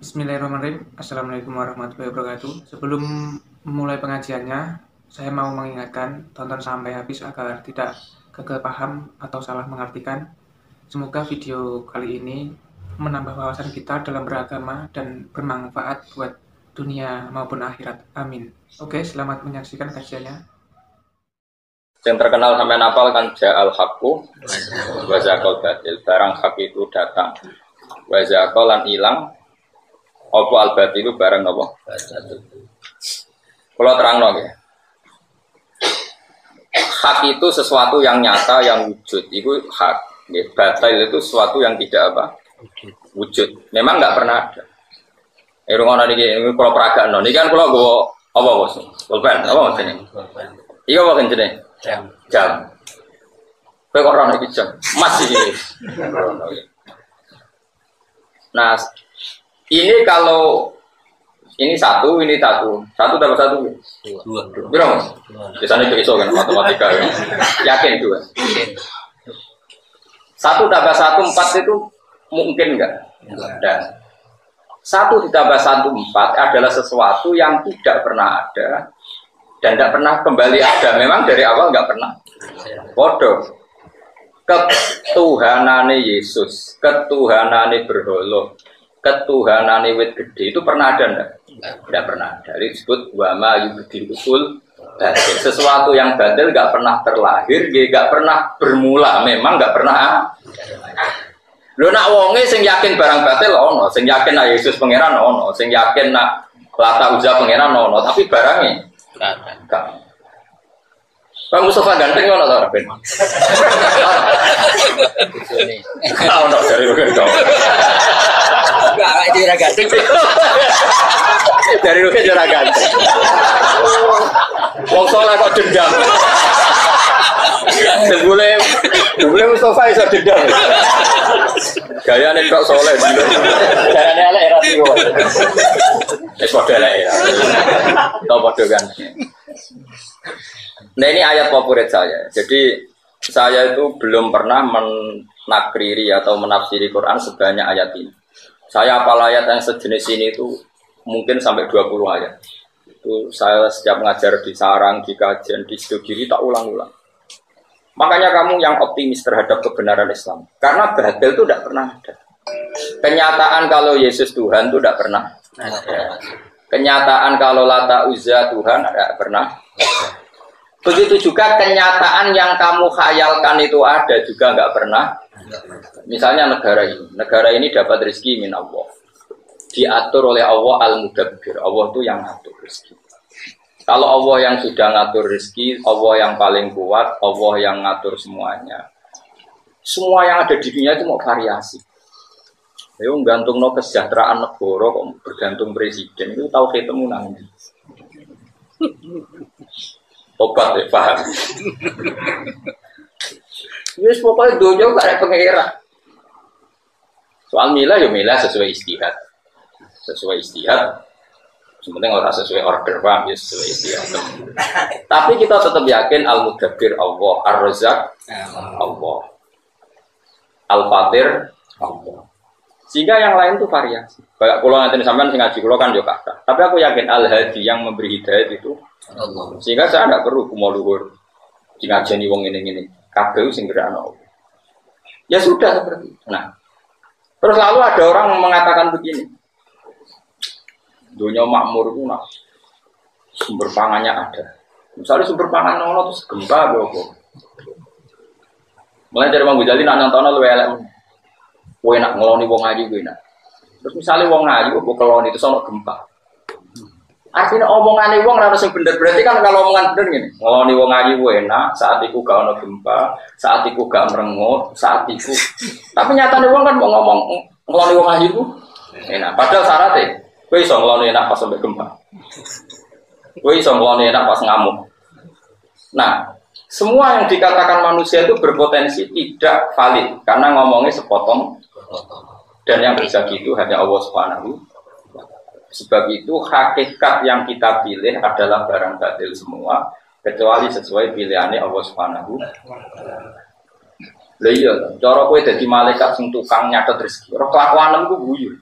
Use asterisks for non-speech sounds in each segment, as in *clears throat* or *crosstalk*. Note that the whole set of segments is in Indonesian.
Bismillahirrahmanirrahim. Assalamualaikum warahmatullahi wabarakatuh. Sebelum memulai pengajiannya, saya mau mengingatkan tonton sampai habis agar tidak gagal paham atau salah mengartikan. Semoga video kali ini menambah wawasan kita dalam beragama dan bermanfaat buat dunia maupun akhirat. Amin. Oke, selamat menyaksikan kajiannya. Yang terkenal sampai napal kan ja'al haqqu wa batil. Barang hak itu datang. Wa zakal lan ilang apa al batil itu barang apa? Kalau terang ya. Hak itu sesuatu yang nyata, yang wujud. Itu hak. Ya, batil itu sesuatu yang tidak apa? Wujud. Memang nggak pernah ada. Eh, rumah nani ini kalau peragaan nani kan kalau gue apa bos? Pulpen, apa maksudnya? Iya apa kencene? Jam. Jam. Kau kok orang jam? Masih. *laughs* Nah, ini kalau ini satu, ini satu, satu dapat satu. Dua. Dua. mas? Biasanya itu iso kan matematika ya. Yakin dua. Satu tambah satu empat itu mungkin enggak? Dan satu ditambah satu empat adalah sesuatu yang tidak pernah ada dan tidak pernah kembali ada. Memang dari awal nggak pernah. Bodoh. Ketuhanane Yesus, ketuhanane berholo, ketuhanan wit gede itu pernah ada enggak? Tidak pernah ada. Jadi disebut wama yubdil usul Sesuatu yang batil nggak pernah terlahir, nggak pernah bermula. Memang nggak pernah. Lo nak wonge sing yakin barang batil ono, sing yakin nak Yesus pangeran ono, sing yakin nak Lata Uza pangeran ono, tapi barangnya enggak. Bang Mustafa ganteng *laughs* ono ta Ben? Ono dari kok. Enggak, dia ganteng. Dari Rukin dia ganteng. Wong soleh kok dendam. Sebule, sebule Mustafa bisa dendam. Gaya nih kok soleh nih elek rasi kok. Es padha elek ya. Tau padha kan. Nah ini ayat favorit saya. Jadi saya itu belum pernah menakriri atau menafsiri Quran sebanyak ayat ini. Saya apal ayat yang sejenis ini itu mungkin sampai 20 ayat. Itu saya setiap mengajar di sarang, di kajian, di studi tak ulang-ulang. Makanya kamu yang optimis terhadap kebenaran Islam. Karena batil itu tidak pernah ada. Kenyataan kalau Yesus Tuhan itu tidak pernah ada. Kenyataan kalau Lata Uzza Tuhan tidak pernah. Begitu juga kenyataan yang kamu khayalkan itu ada juga nggak pernah Misalnya negara ini, negara ini dapat rezeki min Allah. Diatur oleh Allah al-mudabbir. Allah itu yang ngatur rezeki. Kalau Allah yang sudah ngatur rezeki, Allah yang paling kuat, Allah yang ngatur semuanya. Semua yang ada di dunia itu mau variasi. Ayo gantung no kesejahteraan negara kok bergantung presiden itu tahu ketemu nanti. Obat ya paham. Wis pokoknya dunia gak ada pengira. Soal milah ya milah sesuai istihad. Sesuai istihad. Sebenarnya orang sesuai order paham ya sesuai istihad. Tapi kita tetap yakin al mudabbir Allah, ar razak Allah, al fatir Allah. Sehingga yang lain itu variasi. Kayak kalau nanti sampean sing ngaji kalau kan juga Tapi aku yakin al hadi yang memberi hidayah itu Allah. Sehingga saya tidak perlu kumau luhur. Jika jadi wong ini ini kabel sing Allah. Ya sudah seperti itu. Nah, terus lalu ada orang mengatakan begini. Dunia makmur itu nah, sumber pangannya ada. Misalnya sumber pangan nono terus gempa apa? Mulai dari Bang Ghazali nak nonton lu elek. Nak ngeloni wong ngaji gue nak. Terus misalnya wong ngaji kok keloni itu sono gempa. Artinya omongan wong harus yang bener. Berarti kan kalau omongan bener gini, ngeloni wong ayu enak, saat itu gak ono gempa, saat itu gak merengut, saat itu. *laughs* Tapi nyata wong kan mau ngomong ngeloni wong ayu itu enak. Padahal syaratnya, gue iso ngeloni enak pas sampai gempa. Gue iso ngeloni enak pas ngamuk. Nah, semua yang dikatakan manusia itu berpotensi tidak valid karena ngomongnya sepotong dan yang bisa gitu hanya Allah Subhanahu Sebab itu hakikat yang kita pilih adalah barang batil semua kecuali sesuai pilihannya Allah Subhanahu Lah iya, cara kowe dadi malaikat sing tukang nyatet rezeki. Ora kelakuan ku guyu.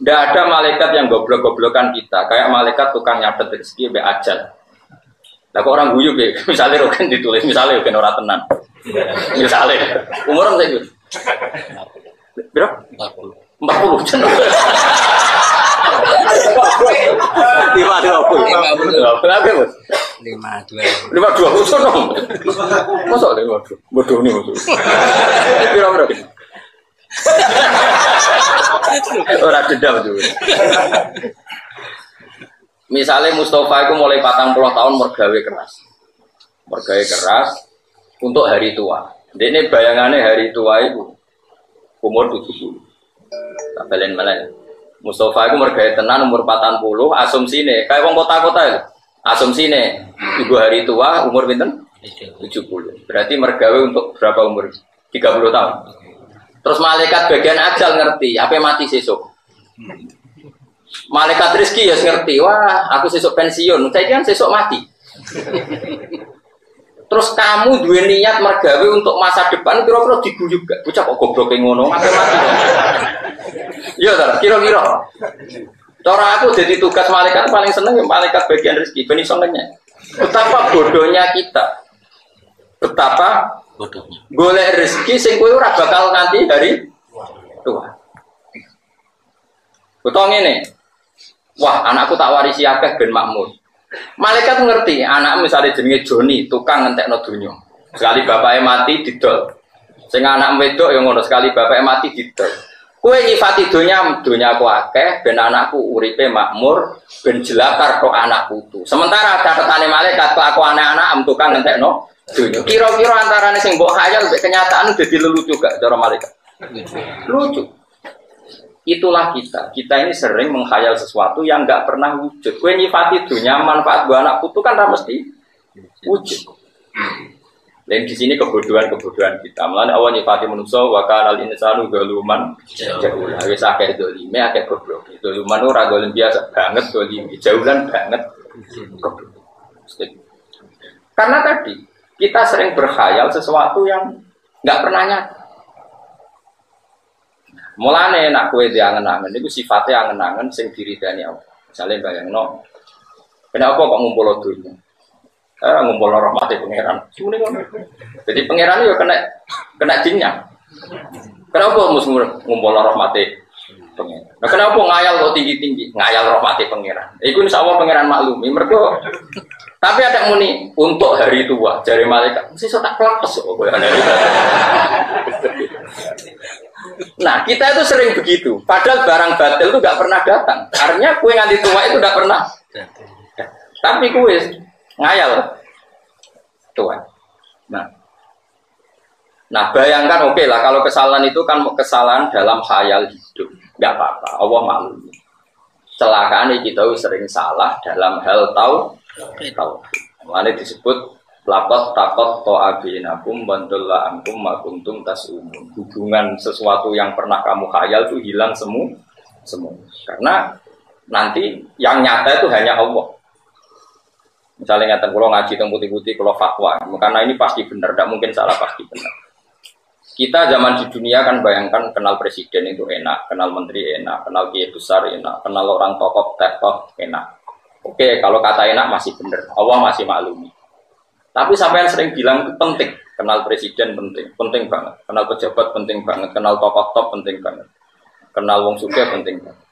Tidak ada malaikat yang goblok-goblokan kita, kayak malaikat tukang nyatet rezeki be ajal. Lah kok orang guyu be, *laughs* misalnya roken ditulis, misalnya roken orang tenan. *laughs* Misalnya, umur saya gitu. Berapa? 40. 40 channel. Lima dua puluh. Lima dua puluh. Lima dua. Lima dua puluh. Masa lima dua? Bodoh nih maksud. Berapa berapa? Orang dendam juga. Misalnya Mustafa itu mulai patang puluh tahun mergawe keras. Mergawe keras untuk hari tua. Ini bayangannya hari tua itu umur 70. Tak balen malah. Mustafa itu mergawe tenan umur patang puluh. Asumsi nih kayak wong kota-kota itu. Asumsi nih ibu hari tua umur pinten? 70. Berarti mergawe untuk berapa umur? 30 tahun. Terus malaikat bagian ajal ngerti, apa mati sesuk. Malaikat rezeki ya ngerti, wah aku sesuk pensiun, saya kan sesuk mati. Terus kamu dua niat mergawe untuk masa depan, kira-kira diguyub gak? Bocah kok goblok ngono, mati mati. Iya tak? Kira-kira. Cara aku jadi tugas malaikat paling seneng ya malaikat bagian rezeki, benih senengnya. Betapa bodohnya kita. Betapa bodohnya. Golek rezeki sing kowe ora bakal nanti hari tua. Utang ini, wah anakku tak warisi akeh ben makmur. Malaikat ngerti, anak misalnya jenenge Joni, tukang ngentekno donya. Sekali bapaknya mati didol. Sing anak wedok yang ngono sekali bapaknya mati didol. Kue nyifati donya, donya aku akeh, ben anakku uripe makmur, ben jelakar kok anak putu. Sementara catatane malaikat kok aku anak-anak tukang ngentekno Kira-kira antara sing mbok hayal mbek kenyataan udah lelucu gak cara malaikat? Lucu. Itulah kita. Kita ini sering menghayal sesuatu yang nggak pernah wujud. Kue nyifati dunia manfaat buat anak putu kan mesti wujud. Dan di sini kebodohan-kebodohan kita. Mulane awal nyifati manusia wa kana al insanu galuman jahul. Wis akeh dolime akeh goblok. Doluman ora dolim biasa banget dolim. Jahulan banget. Karena tadi kita sering berkhayal sesuatu yang nggak pernah nyata. Mulane nak kue diangen-angen itu sifatnya angen-angen sing diridani Allah. Misalnya bayang no, kenapa kok ngumpul dunia? Eh, ngumpul rahmati pangeran. Jadi pangeran itu kena kena jinnya. Kenapa mus ngumpul rahmati pangeran? Nah, kenapa ngayal kok tinggi-tinggi? Ngayal rahmati pangeran. Iku insya Allah pangeran maklumi. Mereka tapi ada muni untuk hari tua, jari malaikat. Mesti so tak pelapes oh, Nah, kita itu sering begitu. Padahal barang batil itu gak pernah datang. Artinya kue nganti tua itu gak pernah. Tapi kue ngayal tua. Nah, nah bayangkan oke okay lah kalau kesalahan itu kan kesalahan dalam khayal hidup, nggak apa-apa. Allah malu. Celakaan kita sering salah dalam hal tahu tauhid. Mulane disebut lakot takot to abinakum bantulah angkum makuntum tas umum. Hubungan sesuatu yang pernah kamu khayal itu hilang semua, semua. Karena nanti yang nyata itu hanya Allah. Misalnya ngatakan kalau ngaji tentang putih-putih, kalau fatwa, karena ini pasti benar, tidak mungkin salah pasti benar. Kita zaman di dunia kan bayangkan kenal presiden itu enak, kenal menteri enak, kenal kiai besar enak, kenal orang tokoh tokoh enak. Oke, kalau kata enak masih benar, Allah masih maklumi. Tapi sampai yang sering bilang itu penting, kenal presiden penting, penting banget, kenal pejabat penting banget, kenal tokoh top penting banget, kenal wong suge penting banget.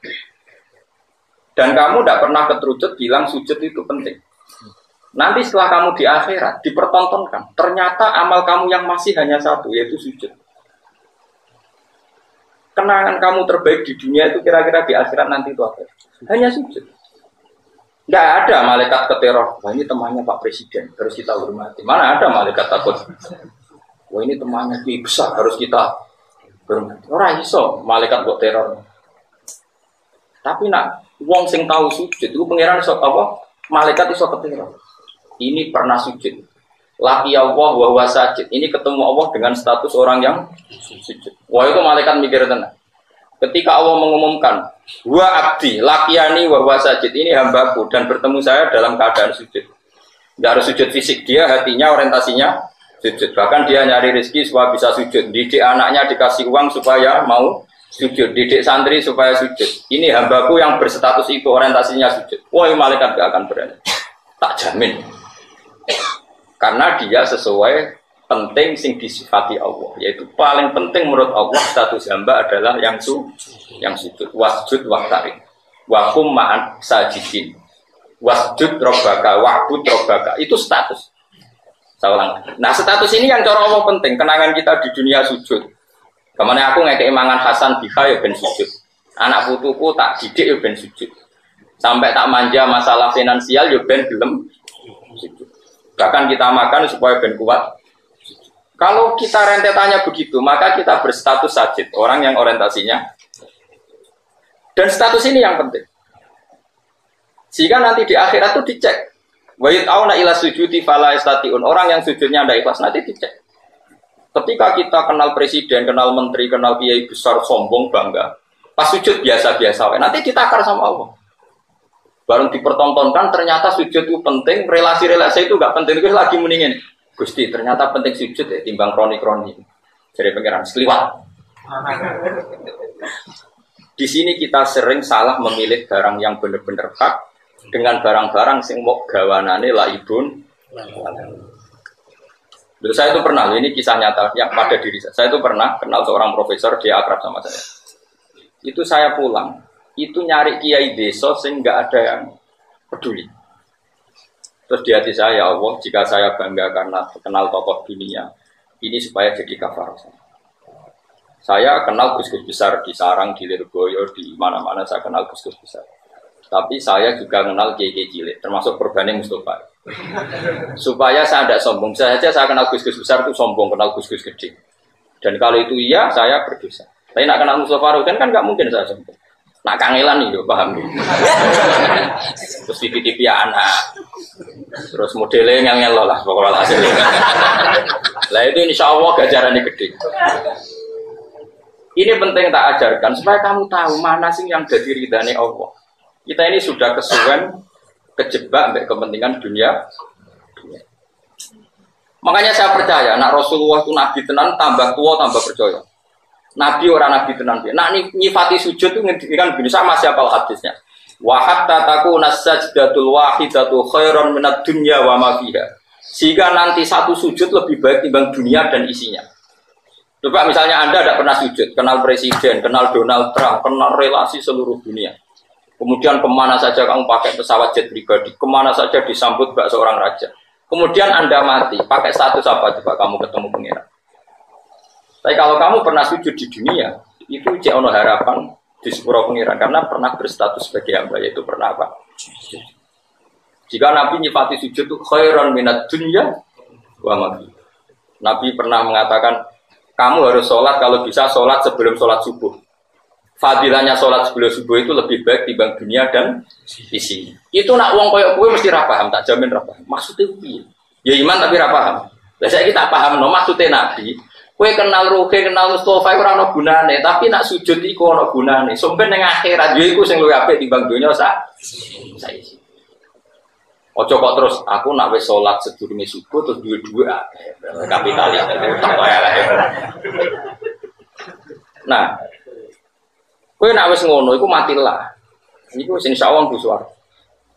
Dan kamu tidak pernah keterucut bilang sujud itu penting. Nanti setelah kamu di akhirat dipertontonkan, ternyata amal kamu yang masih hanya satu, yaitu sujud. Kenangan kamu terbaik di dunia itu kira-kira di akhirat nanti itu apa? Hanya sujud. Tidak ada malaikat ke teror. Wah ini temannya Pak Presiden, harus kita hormati. Mana ada malaikat takut? Wah ini temannya Ki besar, harus kita hormati. Orang iso malaikat buat teror. Tapi nak wong sing tahu sujud itu pangeran iso apa? Malaikat iso ke teror. Ini pernah sujud. Laki Allah wa sajid. Ini ketemu Allah dengan status orang yang sujud. Wah itu malaikat mikir tenang. Ketika Allah mengumumkan, Wa abdi, lakiani wa wa sajid. Ini hambaku dan bertemu saya dalam keadaan sujud. Tidak harus sujud fisik, dia hatinya orientasinya sujud. Bahkan dia nyari rezeki supaya bisa sujud. Didik anaknya dikasih uang supaya mau sujud, didik santri supaya sujud. Ini hambaku yang berstatus itu orientasinya sujud. Wah, malaikat gak akan berani. Tak jamin. Karena dia sesuai penting sing disifati Allah, yaitu paling penting menurut Allah status hamba adalah yang su yang sujud, wasjud waktari, wakum ma'an sajidin, wasjud robaka, wa'bud robaka, itu status. Nah status ini yang cara Allah penting, kenangan kita di dunia sujud. Ke mana aku ngekei mangan Hasan Biha ya ben sujud. Anak putuku tak didik ya ben sujud. Sampai tak manja masalah finansial ya ben gelem sujud. Bahkan kita makan supaya ben kuat. Kalau kita rentetannya begitu, maka kita berstatus sajid, orang yang orientasinya. Dan status ini yang penting. Sehingga nanti di akhirat itu dicek. Wa yut'auna ila sujudi fala istatiun. Orang yang sujudnya tidak ikhlas nanti dicek. Ketika kita kenal presiden, kenal menteri, kenal kiai besar, sombong, bangga. Pas sujud biasa-biasa, nanti ditakar sama Allah. Baru dipertontonkan, ternyata sujud itu penting, relasi-relasi itu gak penting, itu lagi mendingin. Gusti, ternyata penting sujud ya, timbang kroni-kroni. Jadi pengiran, sekeliwat. Di sini kita sering salah memilih barang yang benar-benar hak dengan barang-barang sing mau gawanane laibun Dulu saya itu pernah, ini kisah nyata yang pada diri saya. Saya itu pernah kenal seorang profesor, dia akrab sama saya. Itu saya pulang, itu nyari kiai desa sehingga ada yang peduli. Terus di hati saya, ya Allah, jika saya bangga karena kenal tokoh dunia, ini supaya jadi kafar saya. kenal gus-gus besar di Sarang, di Lirboyo, di mana-mana saya kenal gus-gus besar. Tapi saya juga kenal kiai cilik, termasuk Perbani Mustafa. Supaya saya tidak sombong saja, saya kenal gus-gus besar itu sombong, kenal gus-gus gede. Dan kalau itu iya, saya berdosa. Tapi nak kenal Mustafa Rukin kan nggak mungkin saya sombong. Nak kangelan nih, paham. Terus tipi-tipi anak. Terus modelnya yang ngelo lah, pokoknya hasil. Lah itu insya Allah gajarannya gede. Ini penting tak ajarkan supaya kamu tahu mana sih yang jadi ridhani Allah. Kita ini sudah kesuwen kejebak sampai kepentingan dunia. Makanya saya percaya, nak Rasulullah itu nabi tenan, tambah tua, tambah percaya. Nabi orang nabi tenan dia. Nak nyifati sujud itu ngendikan begini sama siapa hadisnya. Wahab tataku nasajdatul wahidatu khairan minat dunya wa ma Sehingga nanti satu sujud lebih baik timbang dunia dan isinya. Coba misalnya Anda tidak pernah sujud, kenal presiden, kenal Donald Trump, kenal relasi seluruh dunia. Kemudian ke mana saja kamu pakai pesawat jet pribadi, ke mana saja disambut bak seorang raja. Kemudian Anda mati, pakai status apa coba kamu ketemu pengiran. Tapi kalau kamu pernah sujud di dunia, itu cek ono harapan di sepuro pengiran karena pernah berstatus sebagai hamba yaitu pernah apa? Jika Nabi nyifati sujud itu khairan minat dunia wa Nabi pernah mengatakan kamu harus sholat kalau bisa sholat sebelum sholat subuh fadilahnya sholat sebelum subuh itu lebih baik dibanding dunia dan isi. Itu nak uang koyok kue mesti rapaham, tak jamin rapaham. Maksudnya piye? Ya iman tapi rapaham. Lah saya kita paham no maksudnya nabi. Kue kenal Ruhe, kenal Mustafa, ora ono gunane, tapi nak sujud iku ono gunane. Sampai neng akhirat yo iku sing luwih apik timbang dunia sa. Saiki. Ojo kok terus aku nak wis salat sedurunge subuh terus duwe-duwe kapitalis. Nah, Kowe nak wis ngono iku matilah. Iku sing insyaallah ku suar.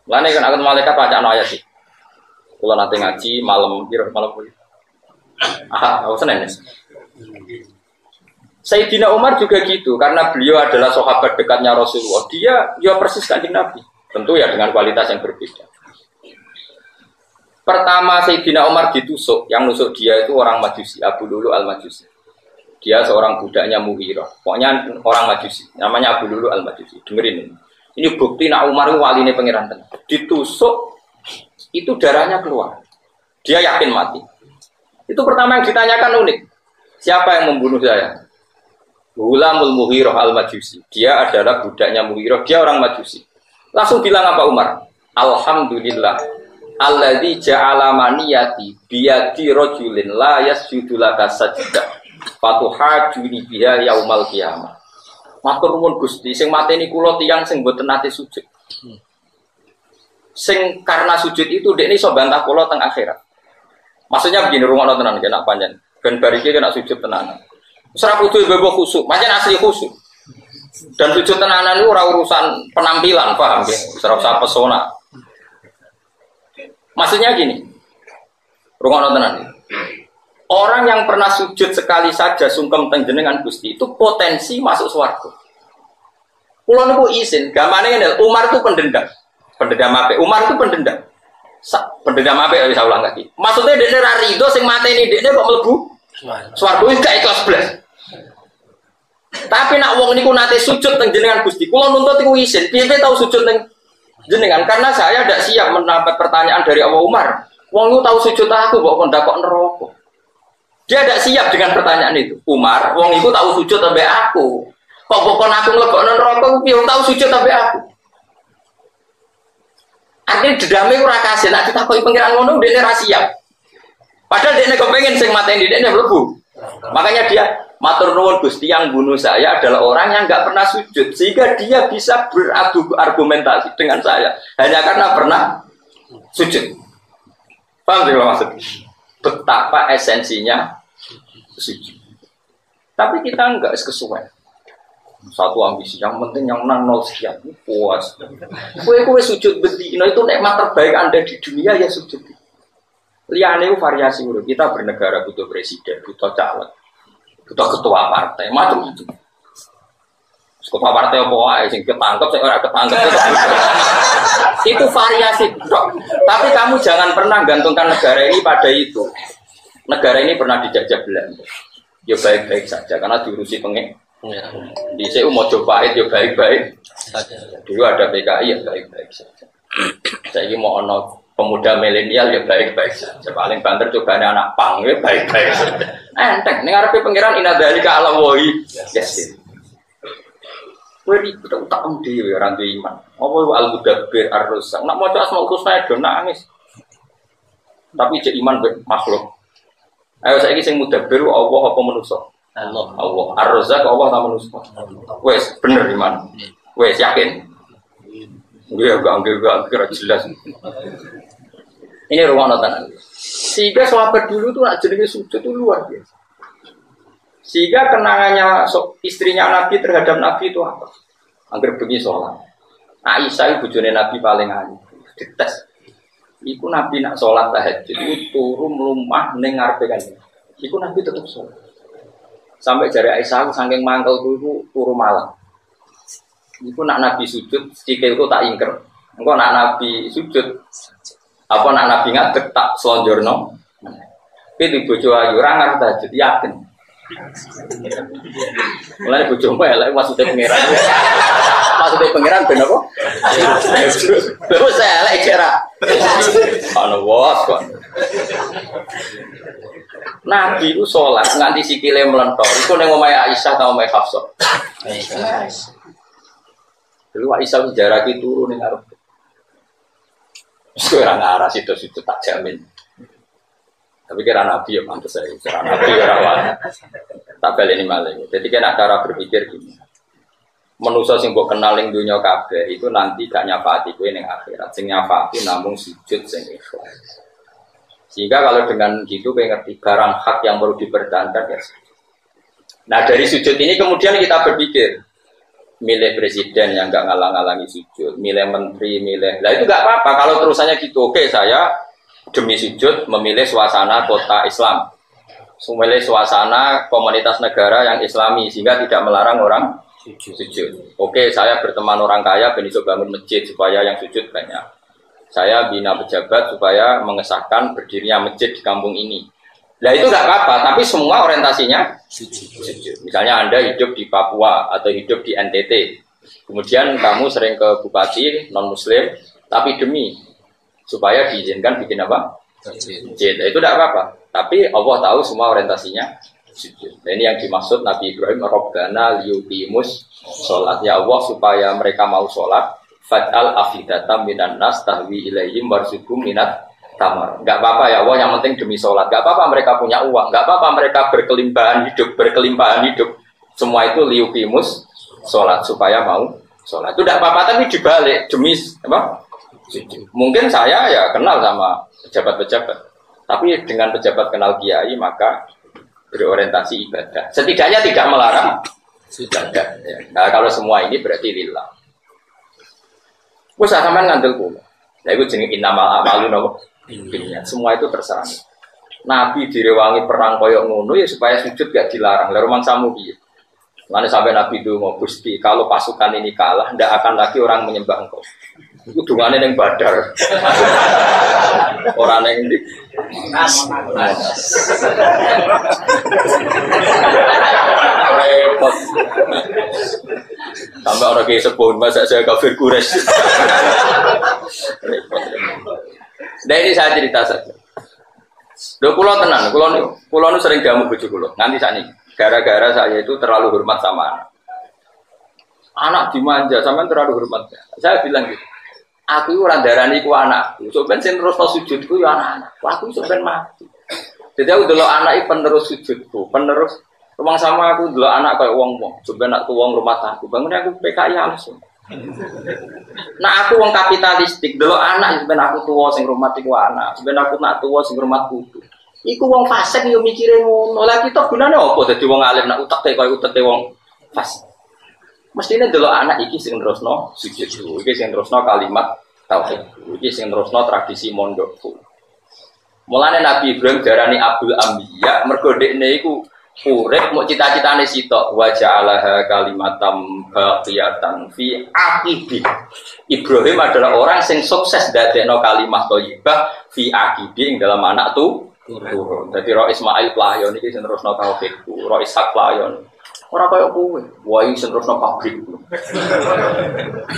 Lane kan akan malaikat baca ayat sih. Kula nanti ngaji malam kira malam kuwi. Ah, aku seneng. Sayyidina Umar juga gitu karena beliau adalah sahabat dekatnya Rasulullah. Dia ya persis kanjeng Nabi. Tentu ya dengan kualitas yang berbeda. Pertama Sayyidina Umar ditusuk, yang nusuk dia itu orang Majusi, Abu Lulu al-Majusi. Dia seorang budaknya Muhiro. Pokoknya orang Majusi. Namanya Abu Lulu Al-Majusi. Dengerin ini. Ini bukti nak Umar wali ini pengiran. Ditusuk, itu darahnya keluar. Dia yakin mati. Itu pertama yang ditanyakan unik. Siapa yang membunuh saya? Gulamul Muhiroh Al-Majusi. Dia adalah budaknya Muhiroh. Dia orang Majusi. Langsung bilang apa Umar? Alhamdulillah. Alladzi ja'ala maniyati biyadi rajulin la yasjudu laka Fatuhajuni biha yaumal kiamah. Matur nuwun Gusti, sing mateni kula tiyang sing mboten nate sujud. Sing karena sujud itu dek ini so bantah kula teng akhirat. Maksudnya begini, rumah tenan kena panjang. Ben bariki kena sujud tenan. Serap kudu bebo khusuk, macam asli khusuk. Dan sujud tenanan itu urusan penampilan, paham ya? Serasa pesona. Maksudnya gini, rumah tenan. Orang yang pernah sujud sekali saja sungkem tenjenengan Gusti itu potensi masuk swarga. Kulo niku izin, gamane ngene, Umar itu pendendam. Pendendam apa? Umar itu pendendam. Sa, pendendam apa bisa ulang lagi. Maksudnya dia ra rido sing mateni dia kok mlebu swarga wis gak ikhlas blas. Tapi nak wong niku nate sujud teng jenengan Gusti, kula nuntut iku izin. Piye tahu sujud teng jenengan karena saya tidak siap mendapat pertanyaan dari Abu Umar. Wong lu tahu sujud aku kok kon dakok neraka. Dia tidak siap dengan pertanyaan itu. Umar, wong itu tahu sujud sampai aku. Kok pokok aku ngelebok neraka piye tahu sujud sampai aku. Artinya dedame ora kasih, nak ditakoki pangeran ngono dia ra siap. Padahal dia kepengen sing mateni dia mlebu. Makanya dia matur nuwun Gusti yang bunuh saya adalah orang yang nggak pernah sujud sehingga dia bisa beradu argumentasi dengan saya hanya karena pernah sujud. Paham sih maksud? Betapa esensinya sujud. Tapi kita enggak kesuwen satu ambisi yang penting yang menang nol sekian puas. Kue kue sujud bedino itu nikmat terbaik anda di dunia ya sujud. Liane itu variasi dulu kita bernegara butuh presiden butuh caleg butuh ketua partai macam-macam ketua partai apa wae sing ketangkep sing ora ketangkep itu variasi tapi kamu jangan pernah gantungkan negara ini pada itu negara ini pernah dijajah Belanda ya baik-baik saja karena diurusi pengen Ya. Di CU mau coba ya baik-baik. Dulu ada PKI ya baik-baik saja. Saya ini mau ono pemuda milenial ya baik-baik saja. Paling banter coba anak pang ya baik-baik saja. Enteng, ini ngarepe pangeran ina dari ke alam woi. Yes. Kowe iki utak utak dhewe ora duwe iman. Apa al mudabbir ar-rusak. Nak maca asmaul husna do nangis. Tapi cek iman makhluk. Ayo saiki sing mudabbir Allah apa manusa? Allah. Allah. Ar-Razzaq Allah ta manusia. Wes bener iman. Wes yakin. Gue gak anggil gak kira jelas. Ini ruang nonton. Sehingga sahabat dulu tuh nak jadi sujud itu luar biasa. Sehingga kenangannya istrinya Nabi terhadap Nabi itu apa? Angger begini sholat. Aisyah ibu Nabi paling ayu. Dites. Iku Nabi nak sholat tahajud itu turun melumah nengar kan. Iku Nabi tetap sholat. Sampai jari Aisyah saking mangkel dulu turu malam. Iku nak Nabi sujud, sikil itu tak ingker. Engkau nak Nabi sujud, apa nak Nabi ngadek tak selonjorno. Tapi di bojo ayu ngerti jadi yakin. Mulai bojo elek maksudnya pangeran. Maksudnya pangeran bener kok. Terus saya elek kira. Ana was kok. Nabi itu sholat nganti sikile melentor. Itu neng omai Aisyah atau omai Hafsah. Dulu Aisyah sejarah itu turun ning arep. Sekarang arah situ situ tak jamin. Tapi kira Nabi ya pantas saya. Kira Nabi ya rawan. Balik ini malah. Jadi kan cara berpikir gini. Manusia sing mbok kenal ning dunia kabeh itu nanti gak nyafati kowe ning akhirat. Sing nyafati namung sujud sing ikhlas. Sehingga kalau dengan gitu kayak ngerti barang hak yang perlu dipertahankan ya. Nah dari sujud ini kemudian kita berpikir milih presiden yang nggak ngalang-ngalangi sujud, milih menteri, milih. Nah itu nggak apa-apa kalau terusannya gitu. Oke saya demi sujud memilih suasana kota Islam, memilih suasana komunitas negara yang Islami sehingga tidak melarang orang sujud. Oke saya berteman orang kaya, besok bangun masjid supaya yang sujud banyak saya bina pejabat supaya mengesahkan berdirinya masjid di kampung ini. Nah itu nggak apa-apa, tapi semua orientasinya sujud. Misalnya Anda hidup di Papua atau hidup di NTT, kemudian kamu sering ke bupati non Muslim, tapi demi supaya diizinkan bikin apa? Masjid. Nah, itu tidak apa-apa. Tapi Allah tahu semua orientasinya. Nah, ini yang dimaksud Nabi Ibrahim, Robbana liyukimus sholat. Ya Allah supaya mereka mau sholat, Faj'al afidata minan nas tahwi ilaihim warzukum minat tamar. Gak apa-apa ya Allah, yang penting demi sholat. Gak apa-apa mereka punya uang. Gak apa-apa mereka berkelimpahan hidup, berkelimpahan hidup. Semua itu liukimus sholat supaya mau sholat. Itu tidak apa-apa tapi dibalik demi apa? Mungkin saya ya kenal sama pejabat-pejabat. Tapi dengan pejabat kenal kiai maka berorientasi ibadah. Setidaknya tidak melarang ada. Ya. Nah, kalau semua ini berarti lillah. Gue sampean ngandel kulo. Nah, itu jenis innamal amalu nopo. Semua itu terserah. Nabi direwangi perang koyok ngono ya supaya sujud gak dilarang. Lalu rumang samu? Mana sampai Nabi itu mau gusti, kalau pasukan ini kalah, tidak akan lagi orang menyembah engkau. Itu dungannya yang badar. Orang yang di repot. Sampai orang kayak sepuluh masa saya kafir kures. repot. Nah ini saya cerita saja. Tenang, pulau nih, pulau nih sering jamu bujuk pulau. Nanti saat ini, gara-gara saya itu terlalu hormat sama anak. Anak dimanja, sama terlalu hormat. Saya bilang gitu, aku orang darani ku anak. Soben sing terus sujudku ya anak-anak. Aku soben mati. Jadi aku dulu anak penerus sujudku, penerus Rumah sama aku dulu anak kayak uang uang, coba nak uang rumah tangga, bangun aku PKI langsung. Nah aku uang kapitalistik, dulu anak sebenarnya aku tua sing rumah tiku anak, sebenarnya aku nak tua sing rumah kudu. Iku uang fasek yo mikirin ngono. Lah kita gunane apa dadi wong alim nak teh koyo utek wong fasik. Mestine dulu anak iki sing terusno sujud, iki sing terusno kalimat tauhid, iki sing terusno tradisi mondokku. Mulane Nabi Ibrahim darani Abdul Ambiya mergo dekne iku urip mau cita-citane sitok Allah kalimatam baqiyatan fi akibi Ibrahim adalah orang yang sukses dadekno kalimat thayyibah fi akibi yang dalam anak tuh jadi roh Ismail pelayon ini sing terusno tauhidku roh Ishak pelayon orang kaya kowe wah iki sing terusno pabrik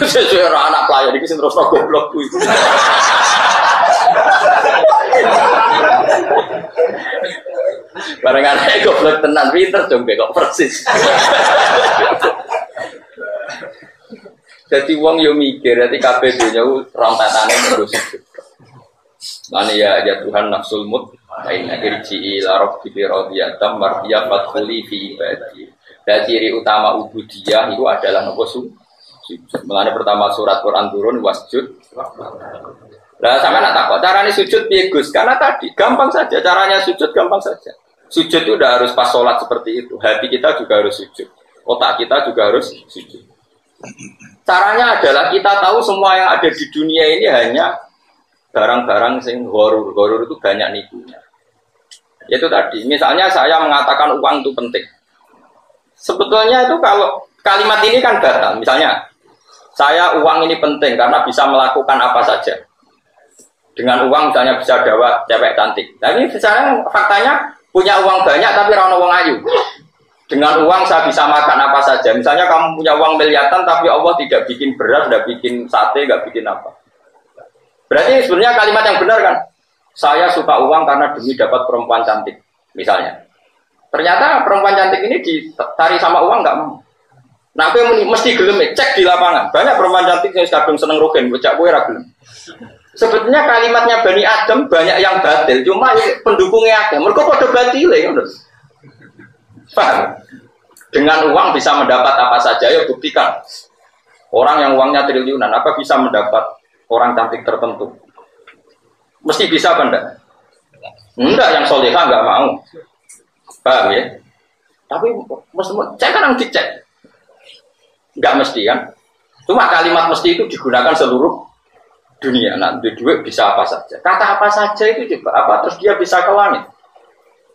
sesuai anak pelayon iki sing terusno goblok kuwi Barang aneh goblok tenan pinter dong kok persis. Jadi wong yo mikir, jadi kabeh dunya rontatane terus. Mana ya ya Tuhan nafsul mut, aina irji ila rabbi radiyatam mardiya fadkhuli fi ibadi. Dan ciri utama ubudiyah itu adalah nopo su. Melane pertama surat Quran turun wasjud. Nah, sama nak takut caranya sujud piye Gus? Karena tadi gampang saja caranya sujud gampang saja. Sujud itu udah harus pas sholat seperti itu. Hati kita juga harus sujud. Otak kita juga harus sujud. Caranya adalah kita tahu semua yang ada di dunia ini hanya barang-barang sing horor. Horor itu banyak nipunya. Itu tadi. Misalnya saya mengatakan uang itu penting. Sebetulnya itu kalau kalimat ini kan batal. Misalnya saya uang ini penting karena bisa melakukan apa saja. Dengan uang misalnya bisa dapat cewek cantik. Tapi sekarang faktanya punya uang banyak tapi rano uang ayu. Dengan uang saya bisa makan apa saja. Misalnya kamu punya uang miliaran tapi Allah tidak bikin beras, tidak bikin sate, tidak bikin apa. Berarti sebenarnya kalimat yang benar kan? Saya suka uang karena demi dapat perempuan cantik, misalnya. Ternyata perempuan cantik ini ditarik sama uang nggak mau. Nah, aku mesti gelem cek di lapangan. Banyak perempuan cantik yang kadung seneng rogen, bocah gue gelem. Sebetulnya kalimatnya Bani Adam banyak yang batil, cuma pendukungnya ada. Mereka pada batil ya, Paham? Dengan uang bisa mendapat apa saja, ya buktikan. Orang yang uangnya triliunan, apa bisa mendapat orang cantik tertentu? Mesti bisa apa enggak? Enggak, yang solehah enggak mau. Paham ya? Tapi mesti cek kan dicek. Enggak mesti kan? Cuma kalimat mesti itu digunakan seluruh dunia nanti duit bisa apa saja kata apa saja itu juga apa terus dia bisa ke langit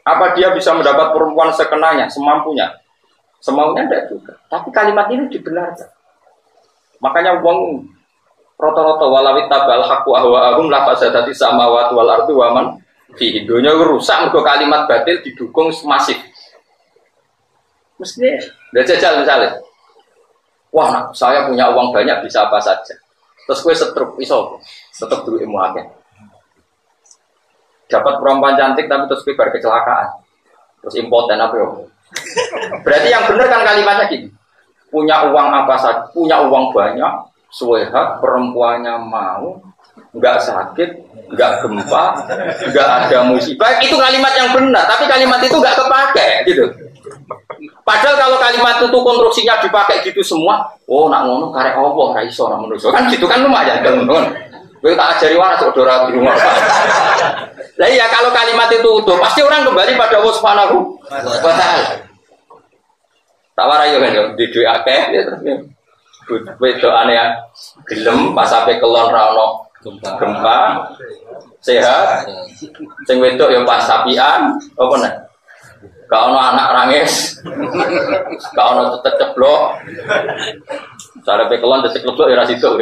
apa dia bisa mendapat perempuan sekenanya semampunya semaunya tidak juga tapi kalimat ini dibenarkan makanya uang roto-roto walawit tabal haku ahwa ahum lah fasadati sama wal ardu waman di hidupnya rusak mergo kalimat batil didukung masif mestinya udah jajal misalnya wah nah, saya punya uang banyak bisa apa saja Terus gue setruk iso, tetap dulu ilmu akeh. Dapat perempuan cantik tapi terus gue kecelakaan. Terus impoten apa ya? Berarti yang benar kan kalimatnya gini. Punya uang apa saja, punya uang banyak, suwehat, perempuannya mau, nggak sakit, nggak gempa, nggak ada musibah. Itu kalimat yang benar, tapi kalimat itu nggak kepake, gitu. Padahal kalau kalimat itu konstruksinya dipakai gitu semua, oh nak ngono karek Allah ra iso nak manusia. Kan gitu kan lumayan kan ngono. Kowe tak ajari waras kok ora di rumah. Lah iya kalau kalimat itu utuh, pasti orang kembali pada Allah Subhanahu wa taala. Tak warai yo kan yo di duit akeh ya terus ya. Wedo aneh ya. gelem pas sampai kelon ra ono gempa. gempa sehat sing wedok ya pas sapian apa nih gak ono anak rangis gak ono tetep ceblok cara pekelon tetep ceblok ya rasido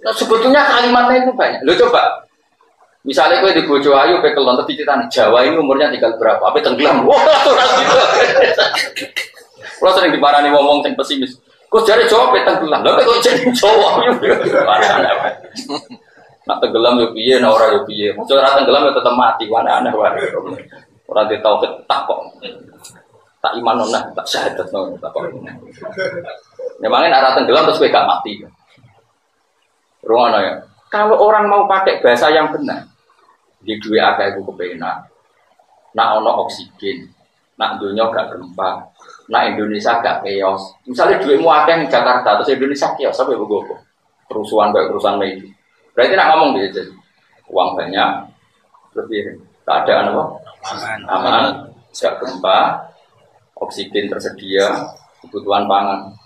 nah, sebetulnya kalimatnya itu banyak lo coba Misalnya gue di bojo ayu pekelon tapi kita Jawa ini umurnya tinggal berapa? Apa tenggelam? *laughs* Wah, gitu. Kalau sering diparani ngomong yang pesimis. Kok jadi Jawa pe tenggelam? Lah kok jadi Jawa? Nak tenggelam yo piye, nak ora yo piye. Mau ora tenggelam yo tetep mati, mana aneh wae. Ora di tauhid tak kok. Tak iman nah, tak syahadat no, tak kok. Memangnya arah tenggelam terus gue gak mati. Ruang ya. Kalau orang mau pakai bahasa yang benar, di dua akeh iku kepenak. Nak ono oksigen, nak dunia gak gempa, nak Indonesia gak chaos. Misalnya duitmu akeh di Jakarta, terus Indonesia chaos, sampai begopo. Kerusuhan baik kerusuhan lagi. Berarti nak ngomong gitu, uang banyak, lebih keadaan apa? Aman, aman, gempa, oksigen tersedia, kebutuhan pangan.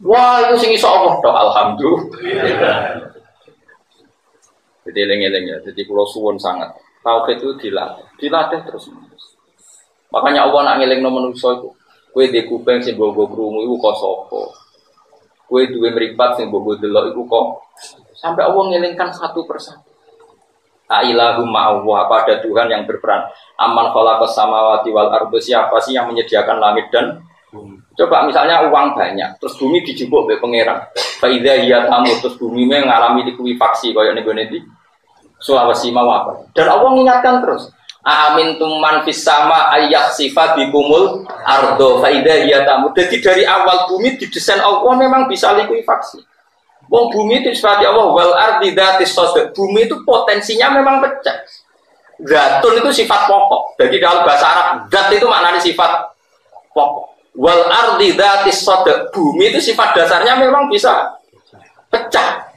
Wah itu sing iso Allah, alhamdulillah. Jadi eling-eling ya. Jadi pulau suwon sangat. Tauhid itu dilatih, dilatih terus menerus. Makanya Allah nak ngeling nomor itu. Kue di kupeng sing bobo krungu itu kok sopo. Kue duwe meripat sing bobo delok itu kok. Sampai Allah ngelingkan satu persatu. Ailahu ma'allah, apa ada Tuhan yang berperan? Aman khalaqas samawati wal ardu siapa sih yang menyediakan langit dan Coba misalnya uang banyak, terus bumi dijubuk oleh pangeran. Faidah iya tamu, terus bumi mengalami likuifaksi kayak nanti. Sulawesi mau apa? Dan Allah mengingatkan terus. Amin tuman fis sama ayat sifat kumul ardo faidah iya tamu. Jadi dari awal bumi didesain Allah memang bisa likuifaksi. Wong bumi itu seperti Allah wal ardi datis Bumi itu potensinya memang pecah. Zatun itu sifat pokok. Jadi dalam bahasa Arab, zat itu maknanya sifat pokok. Wal ardi datis bumi itu sifat dasarnya memang bisa pecah.